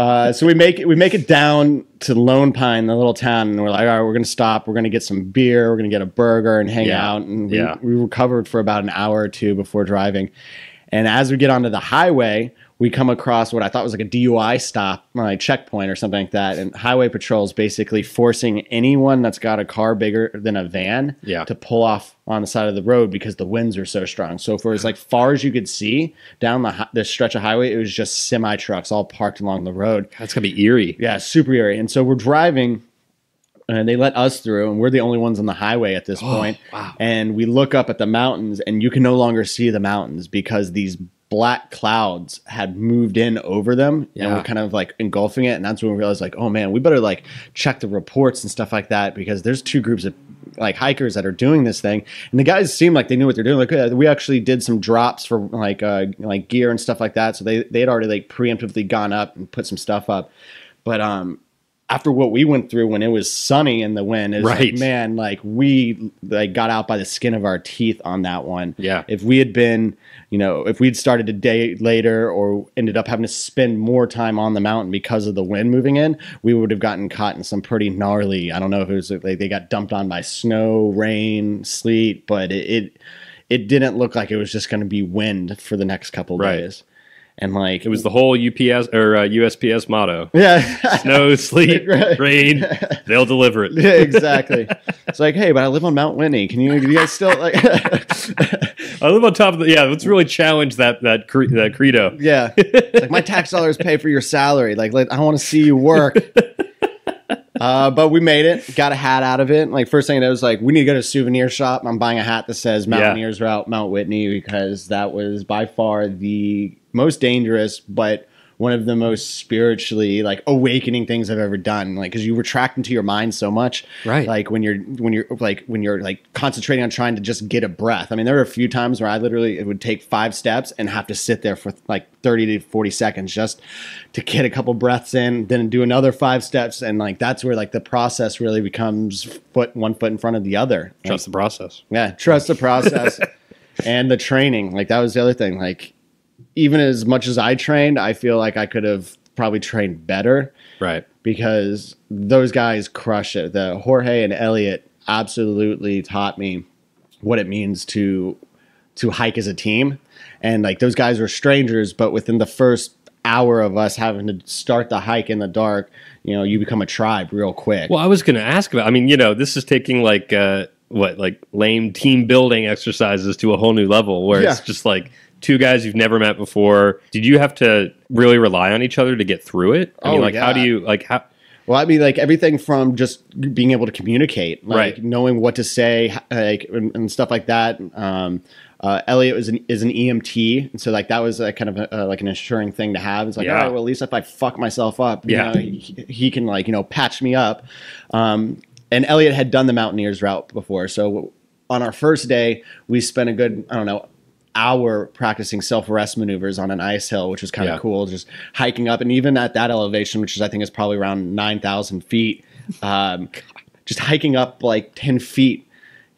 Uh, so we make it we make it down to Lone Pine, the little town, and we're like, all right, we're gonna stop. We're gonna get some beer. We're gonna get a burger and hang Yeah. out. And we, Yeah. we recovered for about an hour or two before driving. And as we get onto the highway, we come across what I thought was like a DUI stop, like checkpoint or something like that. And highway patrol is basically forcing anyone that's got a car bigger than a van Yeah. to pull off on the side of the road because the winds are so strong. So for as like far as you could see down the hi- this stretch of highway, it was just semi trucks all parked along the road. That's gonna be eerie. Yeah, super eerie. And so we're driving, and they let us through, and we're the only ones on the highway at this oh, point. Oh, wow. And we look up at the mountains, and you can no longer see the mountains because these black clouds had moved in over them and Yeah. we're kind of like engulfing it and that's when we realized like oh man we better like check the reports and stuff like that because there's two groups of like hikers that are doing this thing and the guys seemed like they knew what they're doing like uh, we actually did some drops for like uh like gear and stuff like that so they they had already like preemptively gone up and put some stuff up but um after what we went through when it was sunny in the wind, it's Right. like, man, like we like got out by the skin of our teeth on that one. Yeah. If we had been, you know, if we'd started a day later or ended up having to spend more time on the mountain because of the wind moving in, we would have gotten caught in some pretty gnarly. I don't know if it was like they got dumped on by snow, rain, sleet, but it it, it didn't look like it was just going to be wind for the next couple Right. days. And like It was the whole UPS or uh, USPS motto: yeah. snow, sleet, Right. rain, they'll deliver it. Yeah, exactly. It's like, hey, but I live on Mount Whitney. Can you, you guys still like? I live on top of the yeah. Let's really challenge that that cre- that credo. yeah, It's like my tax dollars pay for your salary. Like, let, I want to see you work. Uh, but we made it. Got a hat out of it. Like first thing that was like, we need to go to a souvenir shop. I'm buying a hat that says Mountaineers Route Mount Whitney because that was by far the most dangerous, but one of the most spiritually like awakening things I've ever done. Like, because you retract into your mind so much, Right. Like when you're when you're like when you're like concentrating on trying to just get a breath. I mean, there were a few times where I literally it would take five steps and have to sit there for like thirty to forty seconds just to get a couple breaths in, then do another five steps, and like that's where like the process really becomes foot one foot in front of the other. Like, Trust the process. yeah, trust the process and the training. Like that was the other thing. Like even as much as I trained, I feel like I could have probably trained better Right. because those guys crush it. The Jorge and Elliot absolutely taught me what it means to to hike as a team. And like those guys were strangers, but within the first hour of us having to start the hike in the dark, you know, you become a tribe real quick. Well, I was going to ask about. I mean, you know, this is taking like uh, what like lame team building exercises to a whole new level, where it's just like two guys you've never met before. Did you have to really rely on each other to get through it? I mean, Oh, like, how do you like how? Well, I mean, like everything from just being able to communicate, like Right. knowing what to say, like and, and stuff like that. Um, uh, Elliot was an, is an EMT, and so like that was like kind of a, uh, like an assuring thing to have. It's like, Yeah. all right, well, at least if I fuck myself up, you Yeah. know, he, he can like you know patch me up. Um, and Elliot had done the Mountaineers route before, so on our first day, we spent a good I don't know hour practicing self arrest maneuvers on an ice hill, which was kind of Yeah. cool. Just hiking up, and even at that elevation, which is I think is probably around nine thousand feet, um, just hiking up like ten feet.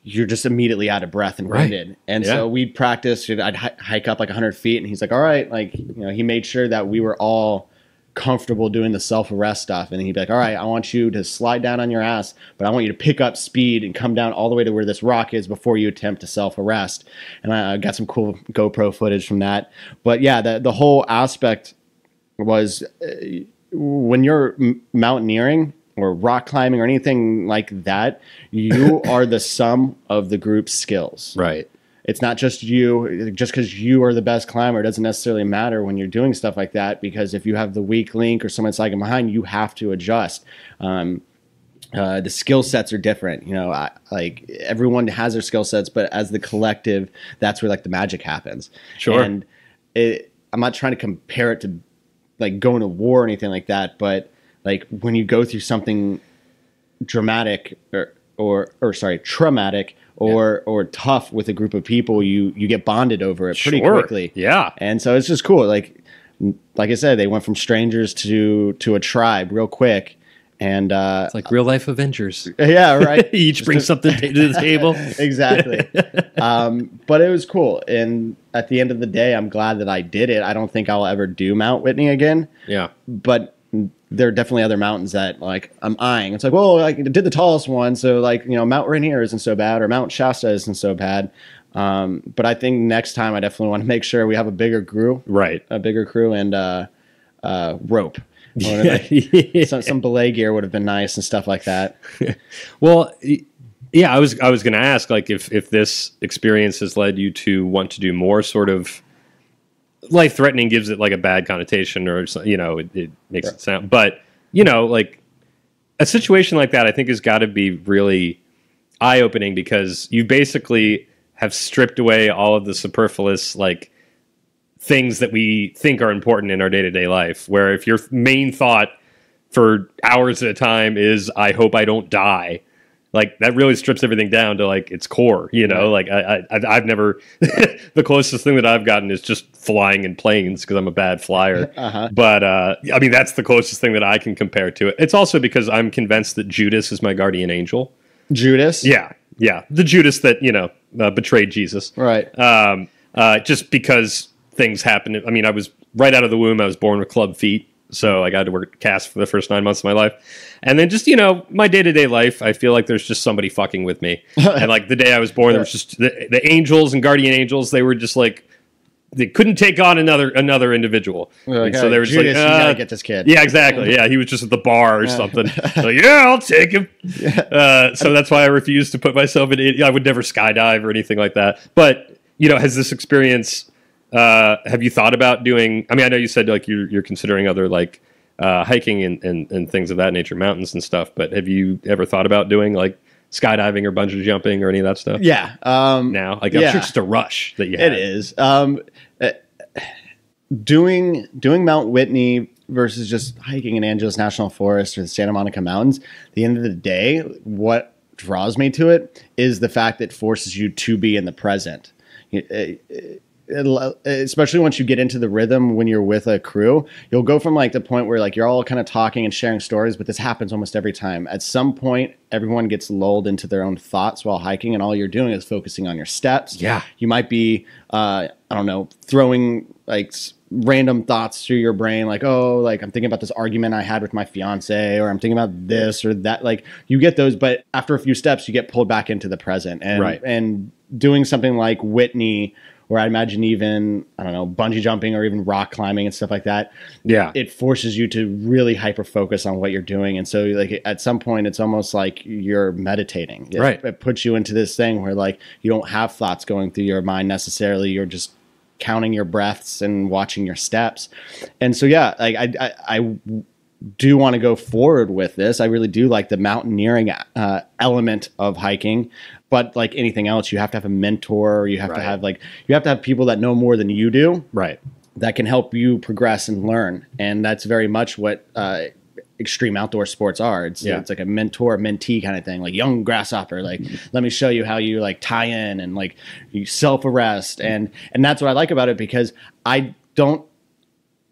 You're just immediately out of breath and Right. winded, and Yeah. so we'd practice. I'd hi- hike up like 100 feet, and he's like, "All right," like you know, he made sure that we were all comfortable doing the self arrest stuff, and he'd be like, "All right, I want you to slide down on your ass, but I want you to pick up speed and come down all the way to where this rock is before you attempt to self arrest." And I I got some cool GoPro footage from that, but yeah, the the whole aspect was uh, when you're m- mountaineering or rock climbing or anything like that, you are the sum of the group's skills. Right. It's not just you. Just because you are the best climber doesn't necessarily matter when you're doing stuff like that. Because if you have the weak link or someone's lagging behind, you have to adjust. Um, uh, the skill sets are different. You know, I, like everyone has their skill sets, but as the collective, that's where like the magic happens. Sure. And it, I'm not trying to compare it to like going to war or anything like that, but like when you go through something dramatic or or, or sorry, traumatic or or tough with a group of people, you you get bonded over it pretty Sure. quickly. Yeah. And so it's just cool. Like like I said, they went from strangers to to a tribe real quick. And uh It's like real life Avengers. yeah, right. Each brings something to the table. exactly. um, but it was cool. And at the end of the day, I'm glad that I did it. I don't think I'll ever do Mount Whitney again, Yeah. but there are definitely other mountains that like I'm eyeing. It's like, well, I did the tallest one, so like you know, Mount Rainier isn't so bad, or Mount Shasta isn't so bad. Um, but I think next time I definitely want to make sure we have a bigger crew, Right. a bigger crew, and uh, uh, rope. Yeah. some, some belay gear would have been nice and stuff like that. Well, yeah, I was I was going to ask like if if this experience has led you to want to do more sort of life threatening gives it like a bad connotation or you know it, it makes it sound but you know like a situation like that I think has got to be really eye opening because you basically have stripped away all of the superfluous like things that we think are important in our day to day life. Where if your main thought for hours at a time is, I hope I don't die, like that really strips everything down to like its core. You know, like I, I I've never the closest thing that I've gotten is just flying in planes because I'm a bad flyer. Uh-huh. But uh, I mean, that's the closest thing that I can compare to it. It's also because I'm convinced that Judas is my guardian angel. Judas. Yeah, yeah, the Judas that you know uh, betrayed Jesus. Right. Um, uh, just because things happen. I mean, I was right out of the womb. I was born with club feet, so I got to work cast for the first nine months of my life, and then just you know my day to day life. I feel like there's just somebody fucking with me, and like the day I was born, there was just the, the angels and guardian angels. They were just like they couldn't take on another another individual, Like, so "Hey, they were just Judas, like, you gotta uh, get this kid. yeah, exactly. Yeah, he was just at the bar or something. like, yeah, I'll take him. Uh, so that's why I refuse to put myself in. I would never skydive or anything like that. But you know, has this experience? Uh, have you thought about doing? I mean, I know you said like you're, you're considering other like uh, hiking and, and and things of that nature, mountains and stuff. But have you ever thought about doing like skydiving or bungee jumping or any of that stuff? Yeah. Um, Now, like I'm Yeah. sure it's just a rush that you It have. is. Um, uh, doing doing Mount Whitney versus just hiking in Angeles National Forest or the Santa Monica Mountains. At the end of the day, what draws me to it is the fact that it forces you to be in the present. It- it- it- especially once you get into the rhythm when you're with a crew you'll go from like the point where like you're all kind of talking and sharing stories but this happens almost every time at some point everyone gets lulled into their own thoughts while hiking and all you're doing is focusing on your steps Yeah. you might be uh, i don't know throwing like random thoughts through your brain like oh like i'm thinking about this argument i had with my fiance or i'm thinking about this or that like you get those but after a few steps you get pulled back into the present and Right. and doing something like whitney or i imagine even i don't know bungee jumping or even rock climbing and stuff like that Yeah. it forces you to really hyper focus on what you're doing. And so like at some point it's almost like you're meditating. It, Right. it puts you into this thing where like you don't have thoughts going through your mind necessarily. You're just counting your breaths and watching your steps. And so yeah like i i, I do want to go forward with this. I really do like the mountaineering uh, element of hiking but like anything else you have to have a mentor you have Right. to have like you have to have people that know more than you do right. that can help you progress and learn. And that's very much what uh, extreme outdoor sports are. It's Yeah. it's like a mentor mentee kind of thing, like young grasshopper. Like let me show you how you like tie in and like you self arrest and and that's what I like about it because I don't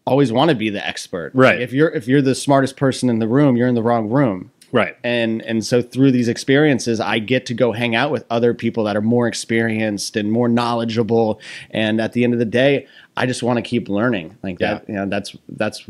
always want to be the expert. Right. Like, if you're if you're the smartest person in the room, you're in the wrong room Right. and and so through these experiences i get to go hang out with other people that are more experienced and more knowledgeable and at the end of the day i just want to keep learning like that you know that's that's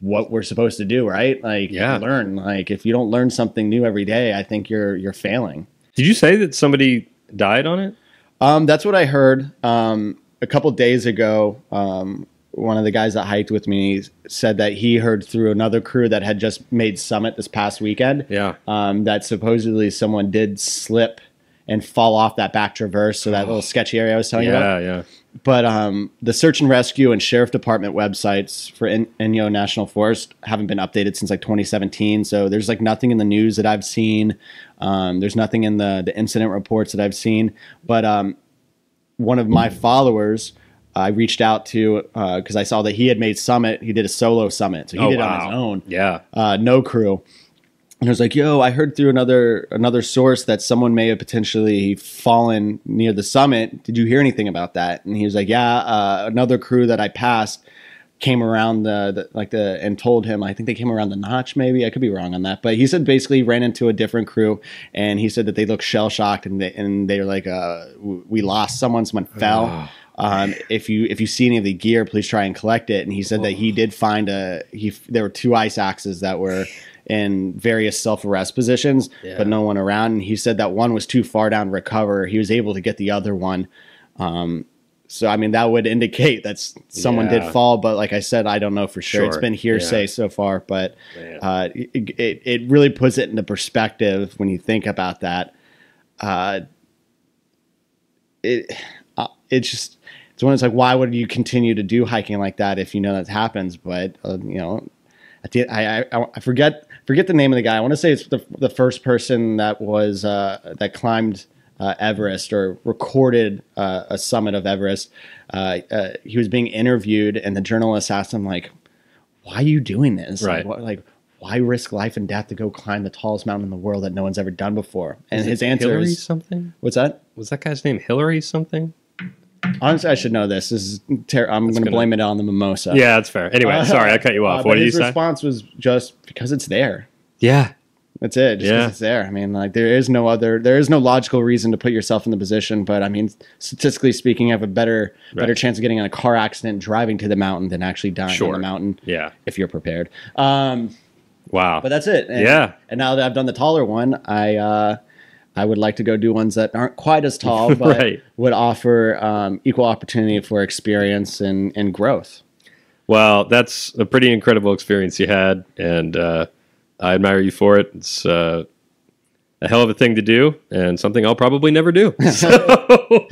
what we're supposed to do right like Yeah. learn like if you don't learn something new every day i think you're you're failing Did you say that somebody died on it? um, that's what I heard. Um, a couple days ago, um, one of the guys that hiked with me said that he heard through another crew that had just made summit this past weekend. Yeah. Um, that supposedly someone did slip and fall off that back traverse, so that little sketchy area I was telling you about. Yeah. Yeah. But um, the search and rescue and sheriff department websites for In- Inyo National Forest haven't been updated since like 2017. So there's like nothing in the news that I've seen. Um, there's nothing in the the incident reports that I've seen. But um, one of my followers, I reached out to because I saw that he had made summit. He did a solo summit, so he Oh, did it on his own Yeah. uh, no crew. And I was like, "Yo, I heard through another another source that someone may have potentially fallen near the summit. Did you hear anything about that?" And he was like, "Yeah, uh, another crew that I passed came around the, the like the and told him. I think they came around the notch. Maybe I could be wrong on that, but he said basically ran into a different crew, and he said that they looked shell shocked and they and they were like, uh, w- "We lost someone. Someone fell." Um, if you if you see any of the gear, please try and collect it. And he said that he did find a he there were two ice axes that were in various self arrest positions, Yeah. but no one around. And he said that one was too far down to recover. He was able to get the other one. Um, so I mean that would indicate that someone Yeah. did fall, but like I said, I don't know for sure. It's been hearsay Yeah. so far, but uh, it, it it really puts it into perspective when you think about that. Uh, it uh, it's just it's one. It's like why would you continue to do hiking like that if you know that happens? But uh, you know, at the I, I I forget forget the name of the guy. I want to say it's the the first person that was uh, that climbed. Uh, Everest or recorded uh, a summit of Everest. Uh, uh, he was being interviewed, and the journalist asked him like, "Why are you doing this? Right. Like, what, like why risk life and death to go climb the tallest mountain in the world that no one's ever done before? And his answer Hillary is, something. what's that? Was that guy's name Hillary something? Honestly, I should know this. This is ter- I'm going to blame it on the mimosa. Yeah, that's fair. Anyway, sorry, I cut you Uh, off. but what did you his say? response was just because it's there. Yeah, That's it. Just 'cause Yeah. it's there. I mean, like there is no other, there is no logical reason to put yourself in the position. But I mean, statistically speaking, you have a better, better Right. chance of getting in a car accident driving to the mountain than actually dying Sure. on the mountain yeah. if you're prepared. Um, Wow. but that's it. And, Yeah. And now that I've done the taller one, I uh, I would like to go do ones that aren't quite as tall, but Right. would offer um, equal opportunity for experience and, and growth. Well, that's a pretty incredible experience you had, and uh, I admire you for it. It's uh, a hell of a thing to do, and something I'll probably never do. So,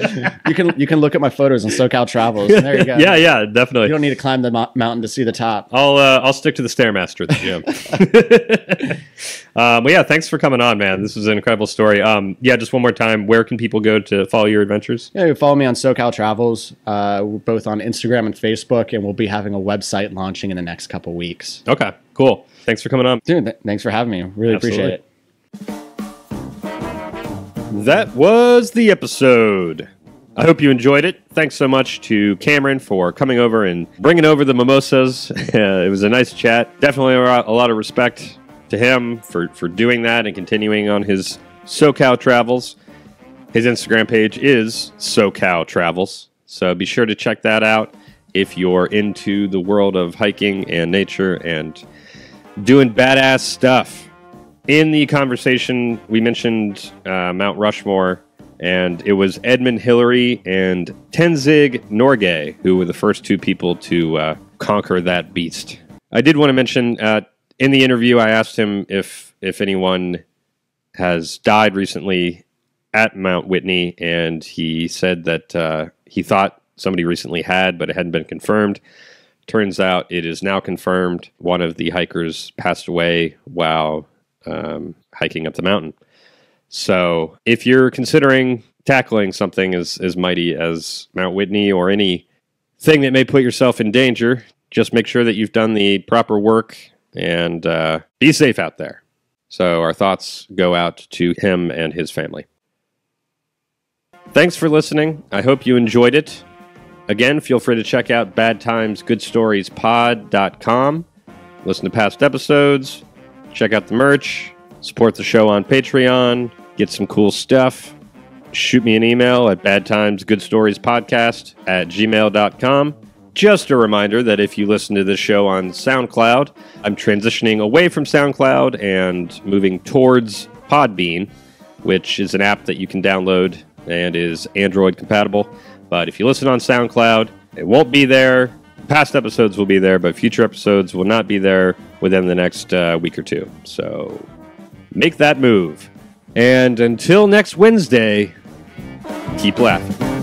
You can you can look at my photos on SoCal Travels. And there you go. yeah, yeah, definitely. You don't need to climb the mo- mountain to see the top. I'll uh, I'll stick to the stairmaster at the gym. um, but yeah, thanks for coming on, man. This was an incredible story. Um, yeah, just one more time, where can people go to follow your adventures? Yeah, you follow me on SoCal Travels. Uh, we're both on Instagram and Facebook, and we'll be having a website launching in the next couple weeks. Okay, cool. Thanks for coming on. Dude, th- thanks for having me. Really appreciate it. That was the episode. I hope you enjoyed it. Thanks so much to Cameron for coming over and bringing over the mimosas. It was a nice chat. Definitely a lot a lot of respect to him for, for doing that and continuing on his SoCal travels. His Instagram page is SoCal Travels. So be sure to check that out if you're into the world of hiking and nature and doing badass stuff. In the conversation, we mentioned uh, Mount Rushmore, and it was Edmund Hillary and Tenzing Norgay who were the first two people to uh, conquer that beast. I did want to mention uh, in the interview, I asked him if if anyone has died recently at Mount Whitney, and he said that uh, he thought somebody recently had, but it hadn't been confirmed. Turns out it is now confirmed. One of the hikers passed away while um, hiking up the mountain. So if you're considering tackling something as, as mighty as Mount Whitney or any thing that may put yourself in danger, just make sure that you've done the proper work and uh, be safe out there. So our thoughts go out to him and his family. Thanks for listening. I hope you enjoyed it. Again, feel free to check out badtimesgoodstoriespod.com. Listen to past episodes, check out the merch, support the show on Patreon, get some cool stuff. Shoot me an email at badtimesgoodstoriespodcast at gmail.com. Just a reminder that if you listen to this show on SoundCloud, I'm transitioning away from SoundCloud and moving towards Podbean, which is an app that you can download and is Android compatible. But if you listen on SoundCloud, it won't be there. Past episodes will be there, but future episodes will not be there within the next uh, week or two. So make that move. And until next Wednesday, keep laughing.